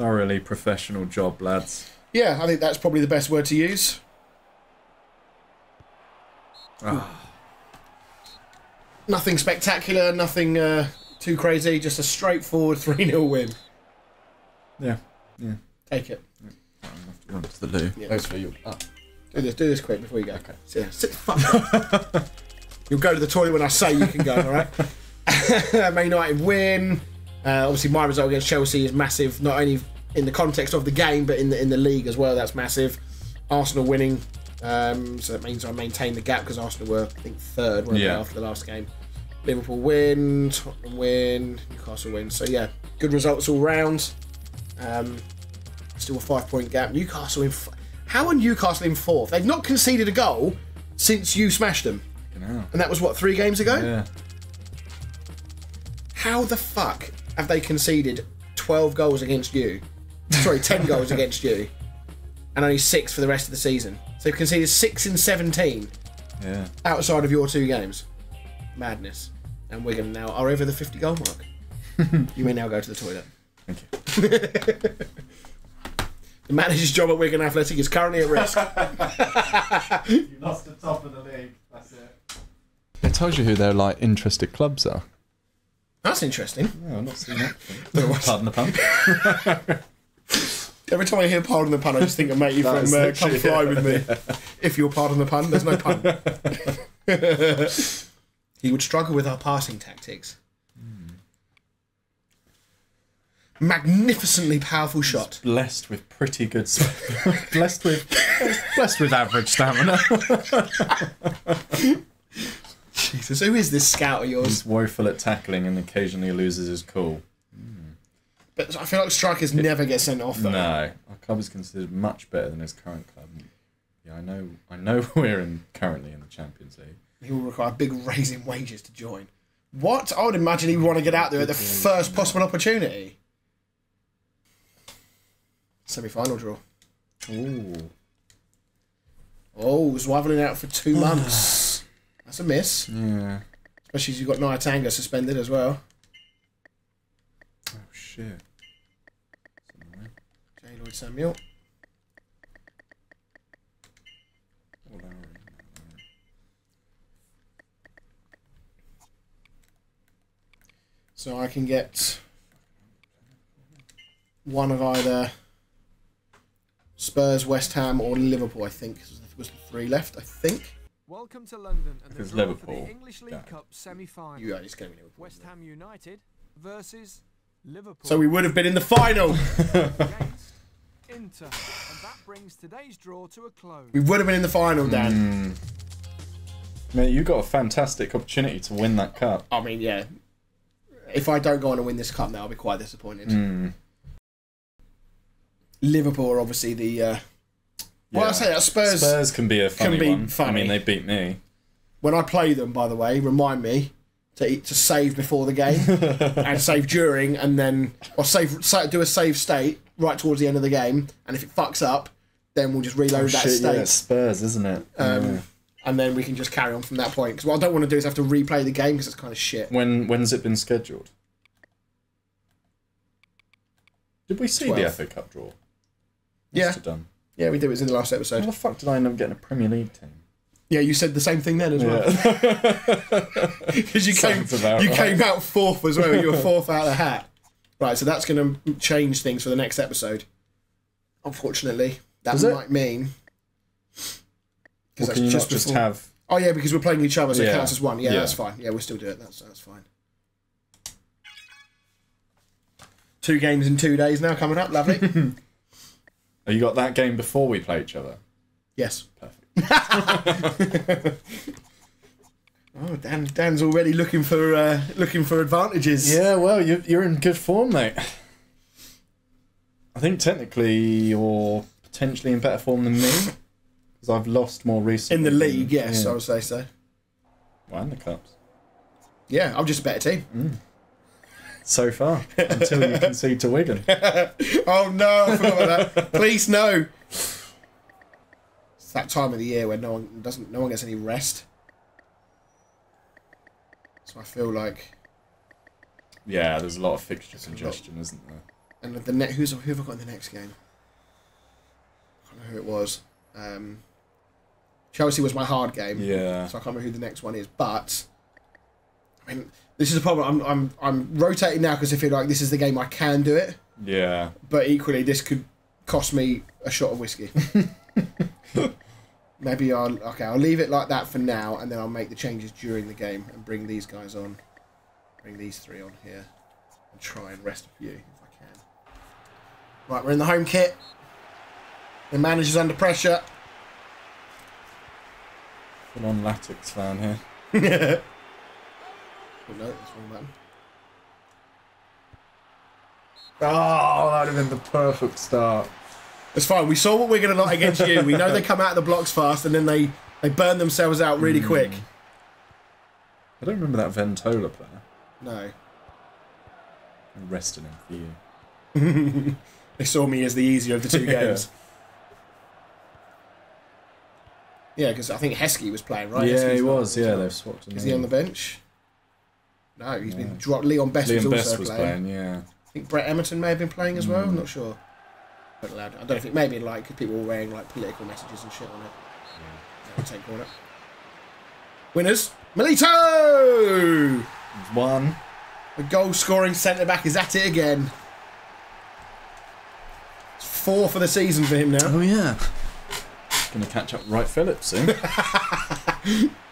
Thoroughly professional job, lads. Yeah, I think that's probably the best word to use. Ah, [sighs] Nothing spectacular, nothing uh, too crazy, just a straightforward [laughs] 3 0 win. yeah, yeah. Take it. I have to run to the loo. Yeah. Thanks for your. Ah. Do this, do this quick before you go. Okay. So, yeah, sit the fuck. [laughs] You'll go to the toilet when I say you can go, alright? [laughs] Man United win. Uh, obviously, my result against Chelsea is massive, not only in the context of the game, but in the in the league as well. That's massive. Arsenal winning, um, so that means I maintain the gap because Arsenal were, I think, third Yeah. after the last game. Liverpool win, Tottenham win, Newcastle win. So yeah, good results all round. Um, still a five point gap. Newcastle in. F- How are Newcastle in fourth? They've not conceded a goal since you smashed them, and that was what three games ago. Yeah. How the fuck have they conceded 12 goals against you? Sorry, 10 goals [laughs] against you, and only six for the rest of the season. So they've conceded six in 17 Yeah. outside of your two games. Madness. And Wigan now are over the 50 goal mark. [laughs] you may now go to the toilet. Thank you. [laughs] The manager's job at Wigan Athletic is currently at risk. You lost the top of the league. That's it. It tells you who their like interested clubs are. That's interesting. Yeah, I've not seen that. [laughs] Pardon the pun. [laughs] Every time I hear pardon the pun, I just think of matey That from uh, Come Fly it. With Me. [laughs] If you'll pardon the pun, there's no pun. he would struggle with our passing tactics. Magnificently powerful shot. Blessed with pretty good. blessed with blessed with average stamina. Jesus, who is this scout of yours? He's woeful at tackling and occasionally loses his cool. But I feel like strikers never get sent off. Though. No, our club is considered much better than his current club. Yeah, I know. I know [laughs] we're in currently in the Champions League. He will require a big raise in wages to join. What? I would imagine he would want to get out there at the first possible opportunity. Semi final draw. Ooh. Oh, Zwaveling out for two months. [sighs] [sighs] [sighs] That's a miss. Yeah. Especially as you've got Nyatanga suspended as well. Oh shit. J. Lloyd Samuel. So I can get one of either Spurs, West Ham, or Liverpool. I think was the three left. I think. Welcome to London and the Because draw for Liverpool, the English League yeah. Cup semi-final. You guys going Liverpool. West Ham United versus Liverpool So we would have been in the final. Inter, and that brings today's draw to a close. we would have been in the final, Dan. Mate, you got a fantastic opportunity to win that cup. I mean, yeah. If I don't go on and win this cup now, I'll be quite disappointed. Mm. Liverpool are obviously the. Uh, well, I say that Spurs, Spurs can be a funny be one. I mean, they beat me. When I play them, by the way, remind me to to save before the game [laughs] and save during, and then or save do a save state right towards the end of the game. And if it fucks up, then we'll just reload that Oh, Shit, state, yeah, Spurs, isn't it? um, Yeah. and then we can just carry on from that point. Because what I don't want to do is have to replay the game because it's kind of shit. When when's it been scheduled? Did we see the 12th. FA Cup draw? Must Yeah. Yeah, we did. It was in the last How episode. the fuck did I end up getting a Premier League team? Yeah, you said the same thing then as well. Because [laughs] you [laughs] came, Sounds about you right. came out fourth as well. You were fourth out of the hat. Right, so that's going to change things for the next episode. Unfortunately, that Does it? might mean because can you not just have? Oh yeah, because we're playing each other, so it Yeah. counts as one. Yeah, Yeah. that's fine. Yeah, we'll still do it. That's that's fine. Two games in two days now coming up. Lovely. [laughs] Oh, you got that game before we play each other. yes. Perfect. [laughs] [laughs] Oh, Dan. Dan's already looking for uh, looking for advantages. Yeah, well, you're you're in good form, mate. I think technically you're potentially in better form than me because I've lost more recently. In the league, yes, I Yeah. would say so. Well, and the cups. Yeah, I'm just a better team. So far until you concede to Wigan. [laughs] Oh no, I forgot about that. Please no. It's that time of the year where no one doesn't no one gets any rest. So I feel like Yeah, there's a lot of fixture congestion, isn't there? and the net who's who have I got in the next game? I don't know who it was. Um, Chelsea was my hard game. Yeah. So I can't remember who the next one is, but I mean this is a problem. I'm I'm I'm rotating now because I feel like this is the game I can do it, Yeah. but equally this could cost me a shot of whiskey. [laughs] Maybe I'll okay. I'll leave it like that for now, and then I'll make the changes during the game and bring these guys on, bring these three on here, and try and rest a few if I can. Right, we're in the home kit. The manager's under pressure. Full on Latics fan here. [laughs] Oh no, that's wrong button. Oh, that would have been the perfect start. It's fine. We saw what we're going to like against you. We know they come out of the blocks fast and then they, they burn themselves out really quick. Hmm. I don't remember that Ventola player. No. I rested him for you. [laughs] They saw me as the easier of the two [laughs] games. Yeah, because I think Heskey was playing, right? yeah, Heskey's he not- was. Yeah, they've swapped him. Is he on the bench? No, he's been dropped. Leon Best Liam was Best also was playing. playing. Yeah. I think Brett Emerton may have been playing as well. I'm hmm. not sure. Not allowed. Uh, I don't know if it may maybe like people were wearing like political messages and shit on it. Yeah. Take corner. Winners, Milito. One. The goal scoring centre back is at it again. It's four for the season for him now. Oh yeah. Gonna catch up Wright-Phillips soon. [laughs]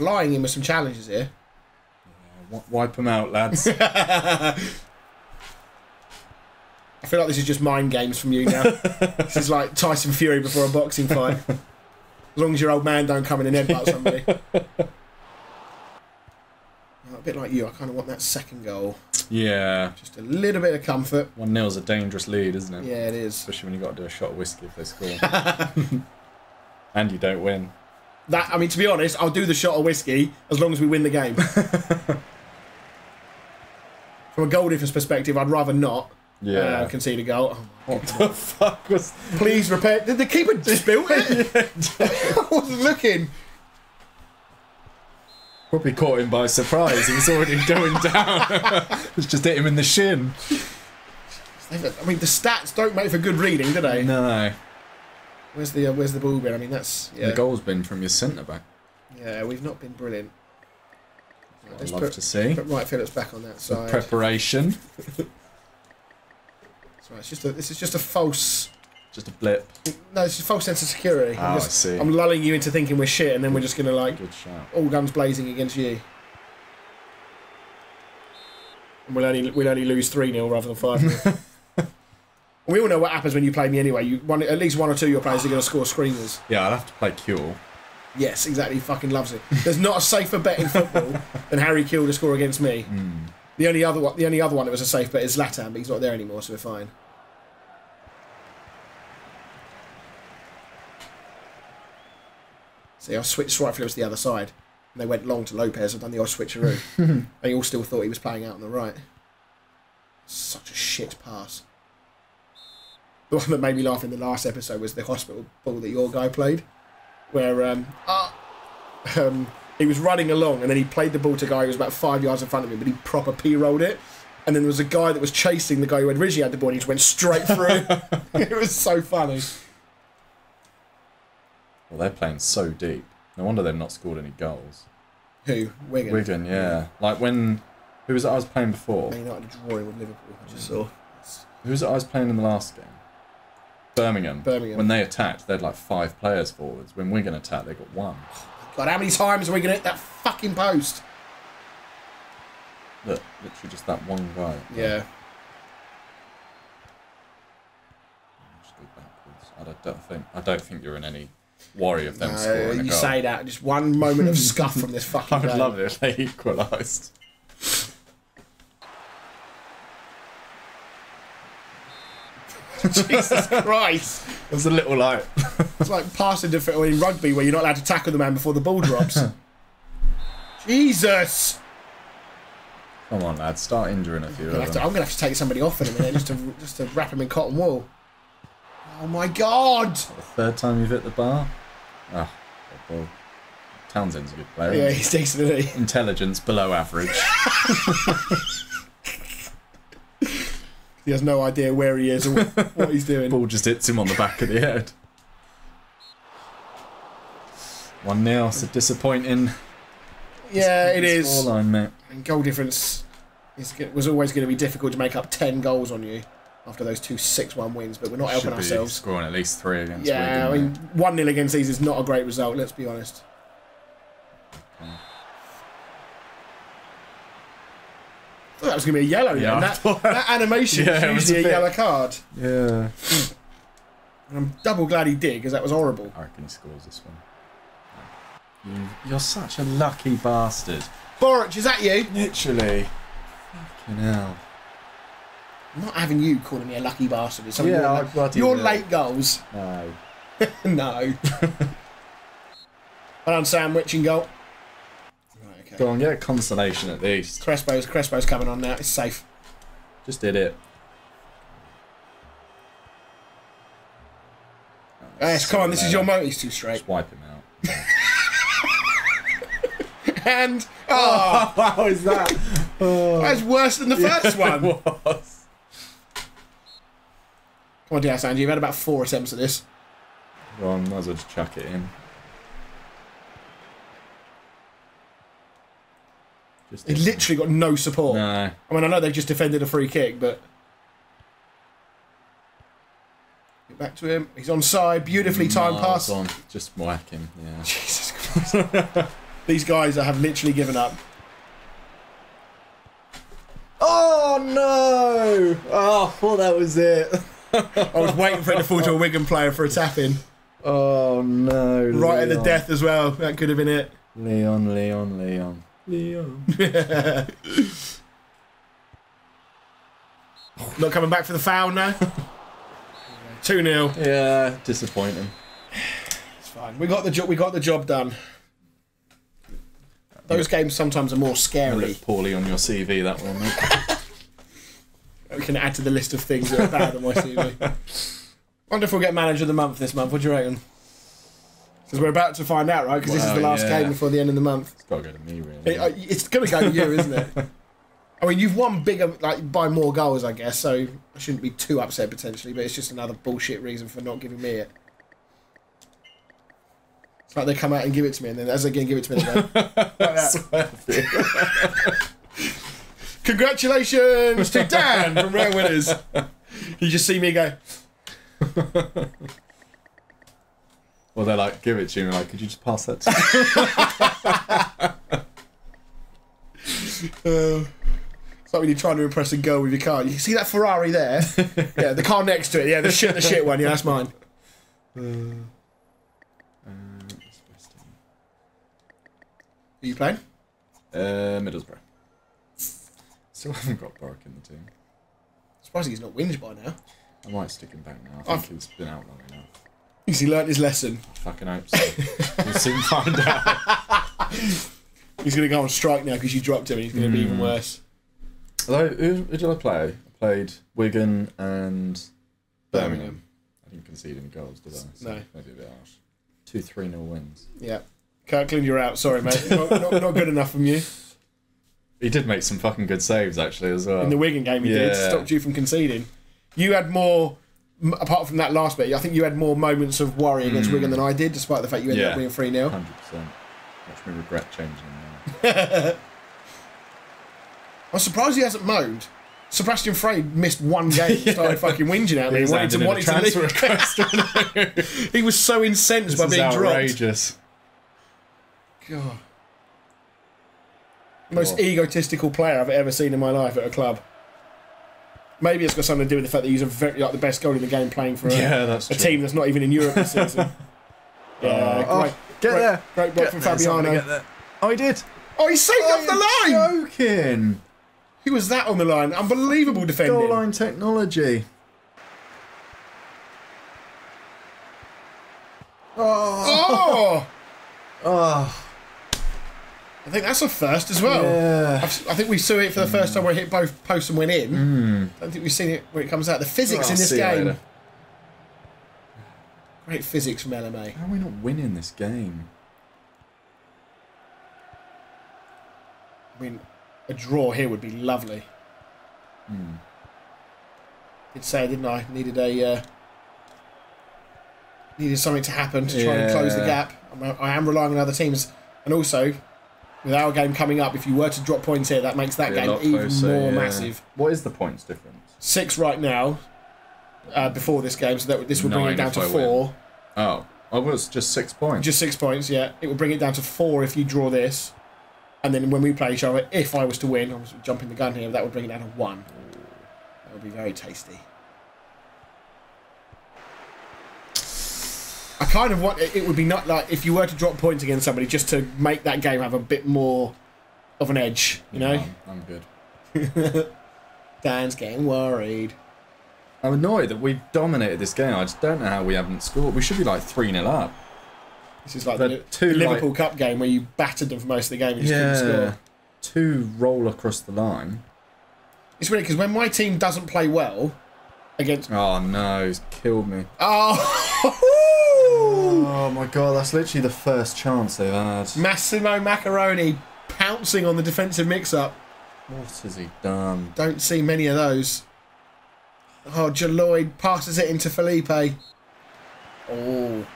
Flying in with some challenges here. Uh, w- Wipe them out, lads. [laughs] I feel like this is just mind games from you now. this is like Tyson Fury before a boxing fight. As long as your old man don't come in and headbutt somebody. [laughs] a bit like you, I kind of want that second goal. yeah. Just a little bit of comfort. 1 0 is a dangerous lead, isn't it? Yeah, it is. Especially when you've got to do a shot of whiskey if they score. [laughs] and you don't win. That I mean, to be honest, I'll do the shot of whiskey as long as we win the game. [laughs] From a goal difference perspective, I'd rather not Yeah. uh, concede a goal. Oh, what the fuck was? please repair. Did the keeper [laughs] spill it? [laughs] I wasn't looking. Probably caught him by surprise. He was already going down. it's just hit him in the shin. I mean, the stats don't make for good reading, do they? No. Where's the uh, Where's the ball been? I mean, that's yeah. The goal's been from your centre back. Yeah, we've not been brilliant. Right, I'd love put, to see. put Wright-Phillips back on that side. Preparation. [laughs] That's right, it's just a, this is just a false. Just a blip. No, it's a false sense of security. Oh, I'm, I see. I'm lulling you into thinking we're shit, and then we're just gonna like Good all guns blazing against you. And we'll only we'll only lose three 0 rather than five 0 [laughs] We all know what happens when you play me anyway. You one at least one or two of your players are going to score screamers. Yeah, I'll have to play Cure. Yes, exactly. He fucking loves it. There's not a safer bet in football than Harry Kewell to score against me. Hmm. The only other one, the only other one that was a safe bet is Zlatan, but he's not there anymore, so we're fine. See, I switched Wright-Phillips to the other side, and they went long to Lopez. I've done the odd switcheroo. [laughs] they all still thought he was playing out on the right. Such a shit pass. The one that made me laugh in the last episode was the hospital ball that your guy played, where um, ah, um, he was running along and then he played the ball to a guy who was about five yards in front of him, but he proper p rolled it. And then there was a guy that was chasing the guy who had originally had the ball and he just went straight through. [laughs] it was so funny. Well, they're playing so deep. No wonder they've not scored any goals. Who? Wigan. Wigan, yeah. Like when. Who was it I was playing before? Man United drawing with Liverpool. I just saw. Who was it I was playing in the last game? Birmingham. Birmingham. When they attacked, they had like five players forwards. When Wigan attacked, they got one. Oh God, how many times are we going to hit that fucking post? Look, literally just that one guy. Yeah. Just go backwards. I don't, don't think. I don't think you're in any worry of them No, scoring a you say that. Just one moment of scuff from this [laughs] fucking I would game. love it if they [laughs] equalised. [laughs] Jesus Christ. It was a little like. It's like passing to in rugby where you're not allowed to tackle the man before the ball drops. [laughs] Jesus! Come on, lad. Start injuring a few I'm gonna, of have to, them. I'm gonna have to take somebody off in a minute just to just to wrap him in cotton wool. Oh my god! The third time you've hit the bar? Ah, well, Townsend's a good player. Yeah, he's decent? Intelligence below average. [laughs] He has no idea where he is or [laughs] what he's doing. Ball just hits him on the back of the head. 1 0, it's a disappointing Yeah, it is. scoreline, mate. And goal difference is, was always going to be difficult to make up 10 goals on you after those two 6 1 wins, but we're not helping ourselves. scoring at least three against Yeah, I mean, 1 0 against these is not a great result, let's be honest. I that was going to be a yellow Yeah, then. That, [laughs] that animation Yeah, was usually a a, yellow card. yeah. And I'm double glad he did because that was horrible. I reckon he scores this one. You, you're such a lucky bastard. Boric, is that you? Literally. Fucking hell. I'm not having you calling me a lucky bastard. It's something Yeah, la- bloody your will. late goals. No. [laughs] no. [laughs] well done, sandwich and goal. Go on, get a consolation at least. Crespo's Crespo's coming on now. It's safe. Just did it. Yes, come on. This is your moment. He's too straight. Just wipe him out. [laughs] And [laughs] oh, oh, How is that? [laughs] that's worse than the first one. Come was. on, Diaz, Andy. You've had about four attempts at this. Go on, might as well just chuck it in. Just He literally got no support. No. I mean, I know they've just defended a free kick, but. Get back to him. He's on side. Beautifully mm, timed Miles pass. On. Just whack him. Yeah. Jesus Christ. [laughs] These guys have literally given up. Oh no! Oh, I thought that was it. [laughs] I was waiting for it to fall to a Wigan player for a tap in. Oh no! Right at the death as well. That could have been it. Leon, Leon, Leon, Leon. Not coming back for the foul now. [laughs] 2 0. yeah, disappointing. It's fine. We got the job. We got the job done. Those games sometimes are more scary. looked poorly on your CV that one. Mate. [laughs] We can add to the list of things that are bad on my CV. [laughs] Wonder if we'll get manager of the month this month. What do you reckon? Because we're about to find out, right? Because this is the last yeah. game before the end of the month. It's got to go to me, really. It, uh, it's going to go to you, isn't it? [laughs] I mean, you've won bigger, like by more goals, I guess. So I shouldn't be too upset potentially, but it's just another bullshit reason for not giving me it. It's like they come out and give it to me, and then as they again give it to me, [laughs] like. [laughs] Congratulations to Dan from Rare Winners. You just see me go. Well, they're like, give it to you, and like, could you just pass that to me? Uh, [laughs] it's like when you're trying to impress a girl with your car. You see that Ferrari there? [laughs] yeah, the car next to it. Yeah, the shit, the shit one. Yeah, that's mine. Are you playing? Uh, Middlesbrough. Still [laughs] haven't got Boric in the team. Surprising he's not whinged by now. I might stick him back now. I think I've- he's been out long enough. Has he learnt his lesson? Fucking hope so. we'll soon [laughs] find out. He's going to go on strike now because you dropped him and he's going to be even hmm. worse. Although, who, who did I play? I played Wigan and Birmingham. Birmingham. I didn't concede any goals, did I? So No. Maybe a bit harsh. Two 3 0 wins. Yeah. Kirkland, you're out. Sorry, mate. Not, not, not good enough from you. He did make some fucking good saves, actually, as well. In the Wigan game, he did. Yeah. Stopped you from conceding. You had more, apart from that last bit, I think you had more moments of worry against hmm. Wigan than I did, despite the fact you ended Yeah. up winning 3 0. 100%. Watch me regret changing him [laughs] now. I'm surprised he hasn't moaned. Sebastien Frey missed one [laughs] game and started fucking whinging at me. He Wanted to, handing in a wanted to leave. request. [laughs] he was so incensed This by being dropped. outrageous. God. Most egotistical player I've ever seen in my life at a club. Maybe it's got something to do with the fact that he's a very, like the best goal in the game playing for a, Yeah, that's a team that's not even in Europe this season. [laughs] yeah, Oh, great, oh, get great, there. great block Get from there, Fabiano. get there. Oh, he did. Oh, he saved off the line! Joking. Who was that on the line? Unbelievable defending. Goal line technology. Oh. [laughs] Oh! Oh. I think that's a first as well. Yeah. I think we saw it for the first time where it hit both posts and went in. I don't think we've seen it when it comes out. The physics I'll in this game. Great physics from LMA. How are we not winning this game? I mean, a draw here would be lovely. Hmm. Did say, didn't I? Needed a uh, needed something to happen to try and close the gap. I am relying on other teams, and also with our game coming up, if you were to drop points here, that makes that Be game even closer, more yeah. massive. What is the points difference? Six right now. Uh, before this game, so that this would bring Nine it down to I win. four. Oh, I was just six points. Just six points, yeah. It would bring it down to four if you draw this. And then when we play each other, if I was to win, I was jumping the gun here, that would bring it down to one. That would be very tasty. I kind of want it it would be not like if you were to drop points against somebody just to make that game have a bit more of an edge, you know? I'm, I'm good. [laughs] Dan's getting worried. I'm annoyed that we've dominated this game. I just don't know how we haven't scored. We should be like 3 0 up. This is like The the, two, Liverpool like- Cup game where you battered them for most of the game and just couldn't score. Two roll across the line. It's weird because when my team doesn't play well against Oh no, he's killed me. oh [laughs] Oh my god, that's literally the first chance they've had. Massimo Maccarone pouncing on the defensive mix-up. What has he done? Don't see many of those. Oh, Jaloid passes it into Felipe. Oh,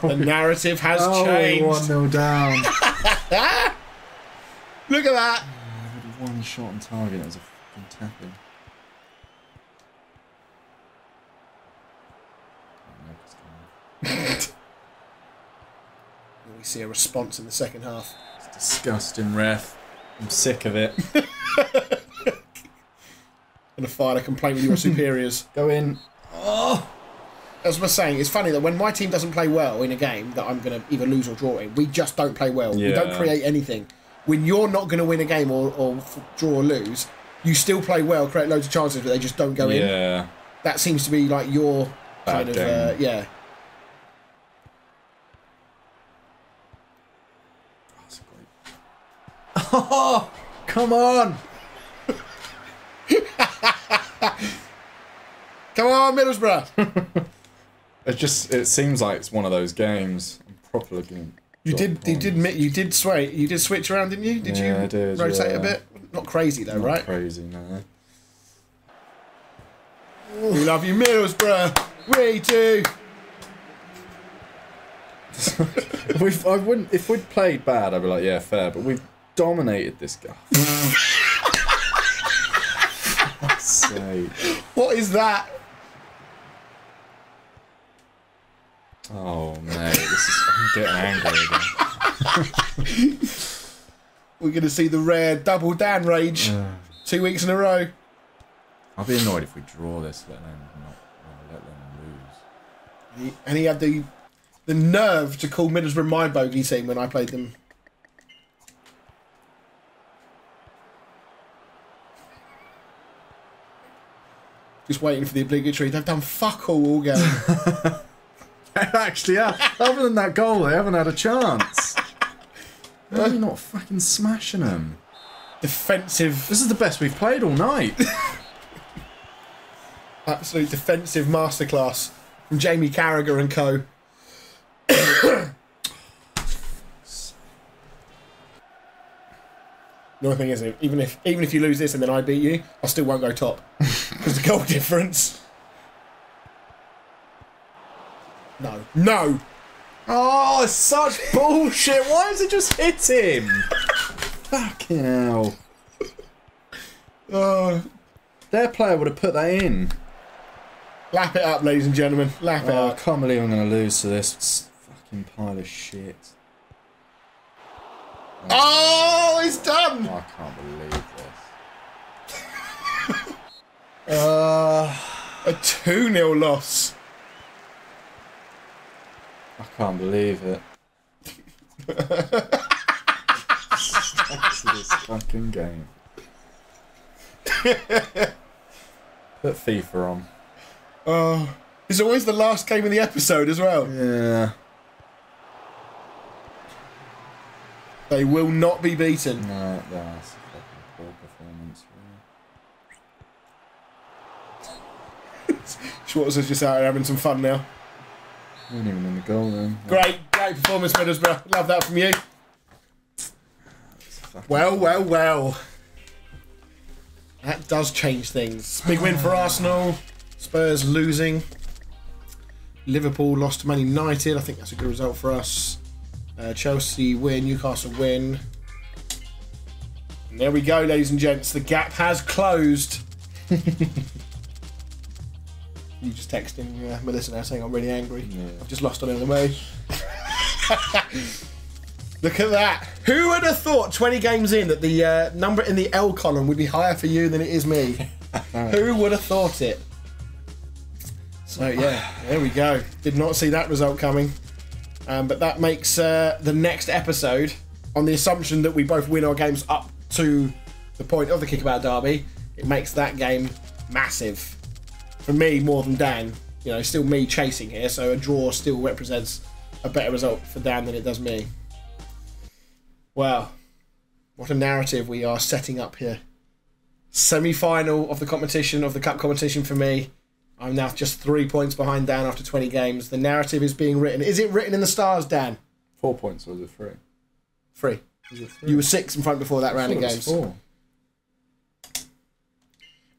the [laughs] narrative has Oh, changed. 0 down. [laughs] Look at that. One shot on target, that was a fucking tapping. Oh, no, it's coming. We see a response in the second half. It's disgusting, ref. I'm sick of it. [laughs] And a file a complaint with your [laughs] superiors. Go in. Oh. As we're saying, it's funny that when my team doesn't play well in a game that I'm going to either lose or draw in, we just don't play well. We don't create anything. When you're not going to win a game or, or f- draw or lose, you still play well, create loads of chances, but they just don't go in. Yeah. That seems to be like your Bad kind of uh, yeah. That's great. Oh, [laughs] come on. [laughs] Come on, Middlesbrough. [laughs] It just it seems like it's one of those games. I'm proper looking. You did you did you did sway you did switch around, didn't you? Did Yeah, you I did, rotate yeah. a bit? Not crazy though, Not right? crazy, no. We love you, Middlesbrough. We do. We've, I wouldn't if we'd played bad. I'd be like, yeah, fair. But we've dominated this guy. [laughs] What is that? Oh mate, this is I'm getting angry again. We're going to see the rare double Dan rage two weeks in a row. I'll be annoyed if we draw this, let them not uh, let them lose. He- And he had the the nerve to call Middlesbrough my bogey team when I played them. Just waiting for the obligatory. They've done fuck all all game. [laughs] Actually, yeah. Other than that goal, they haven't had a chance. Why are we not fucking smashing them? defensive, This is the best we've played all night. [laughs] absolute defensive masterclass from Jamie Carragher and co. [coughs] The only thing is, even if even if you lose this and then I beat you, I still won't go top because the goal [laughs] difference. No, no. Oh, such bullshit. Why does it just hit him? Fucking hell. Oh, Their player would have put that in. lap it up, ladies and gentlemen. Lap it Oh, I can't believe I'm going to lose to this It's fucking pile of shit. Oh, it's done. Oh, I can't believe this. Uh, A 2 0 loss. I can't believe it. [laughs] This fucking game. Put FIFA on. Oh, it's always the last game of the episode as well. Yeah. They will not be beaten. No, that's a fucking poor performance. Really. Schwartz is just out there having some fun now. Weren't even in the goal then. Great, great performance, Middlesbrough. Love that from you. Well, well, well. That does change things. Big win for Arsenal. Spurs losing. Liverpool lost to Man United. I think that's a good result for us. Uh, Chelsea win. Newcastle win. And there we go, ladies and gents. The gap has closed. [laughs] you just texting uh, Melissa now saying I'm really angry. Yeah. I've just lost on LMA. Look at that. Who would have thought 20 games in that the uh, number in the L column would be higher for you than it is me? [laughs] Who would have thought it? So, yeah, there we go. Did not see that result coming. Um, but that makes uh, the next episode, on the assumption that we both win our games up to the point of the kickabout derby, it makes that game massive. For me, more than Dan. You know, still me chasing here, so a draw still represents a better result for Dan than it does me. Wow. What a narrative we are setting up here. Semi final of the competition, of the cup competition for me. I'm now just three points behind Dan after 20 games. The narrative is being written. Is it written in the stars, Dan? Four points or was it three? Three. It three? You were six in front before that round of I thought it games. four.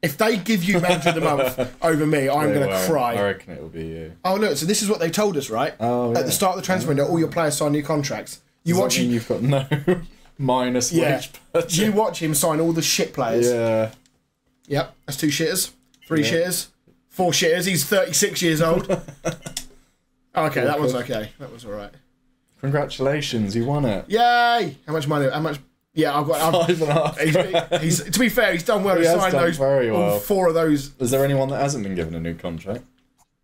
If they give you manager of the month [laughs] over me, I'm Yeah, going to well, cry. I reckon it will be you. Oh, look, so this is what they told us, right? Oh, At yeah. the start of the transfer window, all your players sign new contracts. You Does watch him, you've got no [laughs] minus yeah, wage budget? you watch him sign all the shit players. Yeah. Yep, that's two shitters, three Yeah. shitters, four shitters. He's 36 years old. [laughs] okay, that was okay. That was all right. Congratulations, you won it. Yay! How much money? How much? Yeah, I've got. I've, Five and a half. he's, he's, to be fair, he's done well. He He's has signed done those very well. four of those. Is there anyone that hasn't been given a new contract?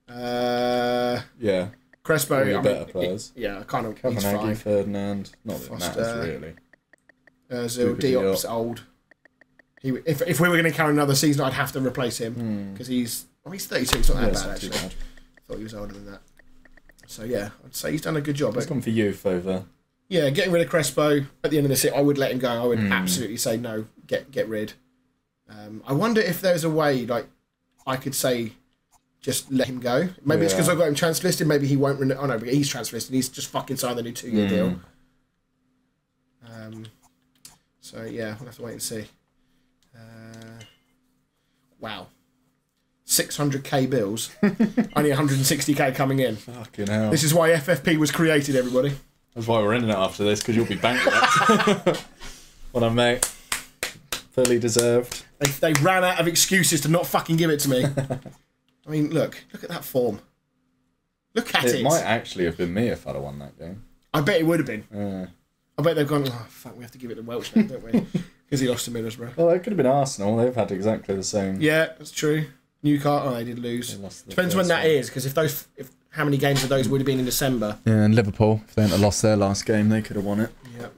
Uh, Yeah. Crespo. I better mean, players. yeah, kind of. He's Cavenaghi. Ferdinand. Not that Foster. matters really. Stupid Diop's Diop. old. He, if, if we were going to carry another season, I'd have to replace him Hmm. because he's. Oh, he's 32. It's not that it's bad not actually. bad. thought he was older than that. So yeah, I'd say he's done a good job. He's gone for youth over. Yeah, getting rid of Crespo at the end of the this, I would let him go. I would Hmm. absolutely say no, get get rid. Um, I wonder if there's a way, like, I could say, just let him go. Maybe it's because Yeah. I got him transfer listed. Maybe he won't renew. Oh no, but he's transfer listed. He's just fucking signed the new two year Hmm. deal. Um, so yeah, we'll have to wait and see. Uh, wow. 600k bills, [laughs] only 160k coming in. Fucking hell. This is why FFP was created, everybody. That's why we're in it after this, because you'll be bankrupt. [laughs] what a mate. Fully deserved. They, they ran out of excuses to not fucking give it to me. [laughs] I mean, look, look at that form. Look at it. It might actually have been me if I'd have won that game. I bet it would have been. Uh, I bet they've gone, oh, fuck, we have to give it to Welch now, don't we? [laughs] Because he lost to Middlesbrough. well, it could have been Arsenal. They've had exactly the same. Yeah, that's true. Newcastle, oh, they did lose. They lost Depends when that one. is, because if those, if how many games of those would have been in December? Yeah, and Liverpool, if they hadn't lost their last game, they could have won it. Yep.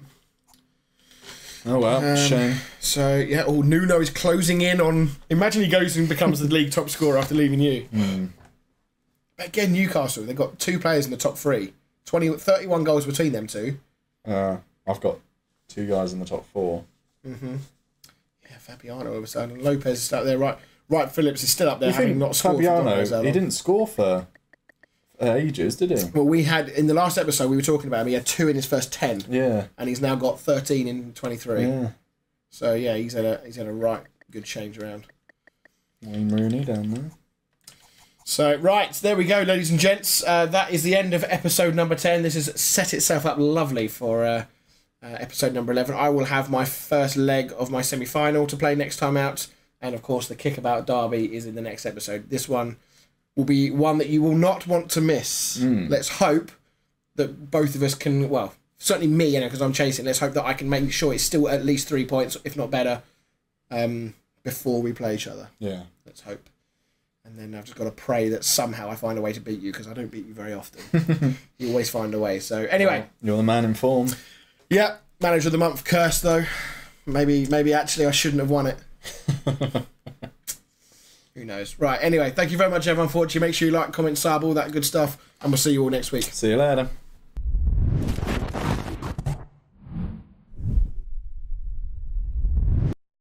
Oh well, Um, shame. So yeah, oh Nuno is closing in on. Imagine he goes and becomes the league top scorer after leaving you. Hmm. Again, Newcastle. They've got two players in the top three. 20, 31 goals between them two. Uh, I've got two guys in the top four. Mhm. Yeah, Fabiano all of a sudden. Lopez is out there. Right, right. Phillips is still up there, You having not scored. Fabiano, he didn't score for ages, did he? Well, we had in the last episode we were talking about him. He had two in his first ten, Yeah. and he's now got thirteen in twenty three. Yeah. So yeah, he's had a he's had a right good change around. Wayne Rooney down there. So right, there we go, ladies and gents. Uh, that is the end of episode number ten. This has set itself up lovely for uh, uh, episode number eleven. I will have my first leg of my semi-final to play next time out, and of course the kickabout derby is in the next episode. This one will be one that you will not want to miss. Let's hope that both of us can. Well, certainly me, you know, because I'm chasing. Let's hope that I can make sure it's still at least three points, if not better, um, before we play each other. Yeah. Let's hope. And then I've just got to pray that somehow I find a way to beat you because I don't beat you very often. [laughs] you always find a way. So anyway, You're the man in form. yeah, manager of the month curse though. Maybe maybe actually I shouldn't have won it. [laughs] Who knows? Right. Anyway, thank you very much, everyone, for watching. Make sure you like, comment, sub, all that good stuff, and we'll see you all next week. See you later.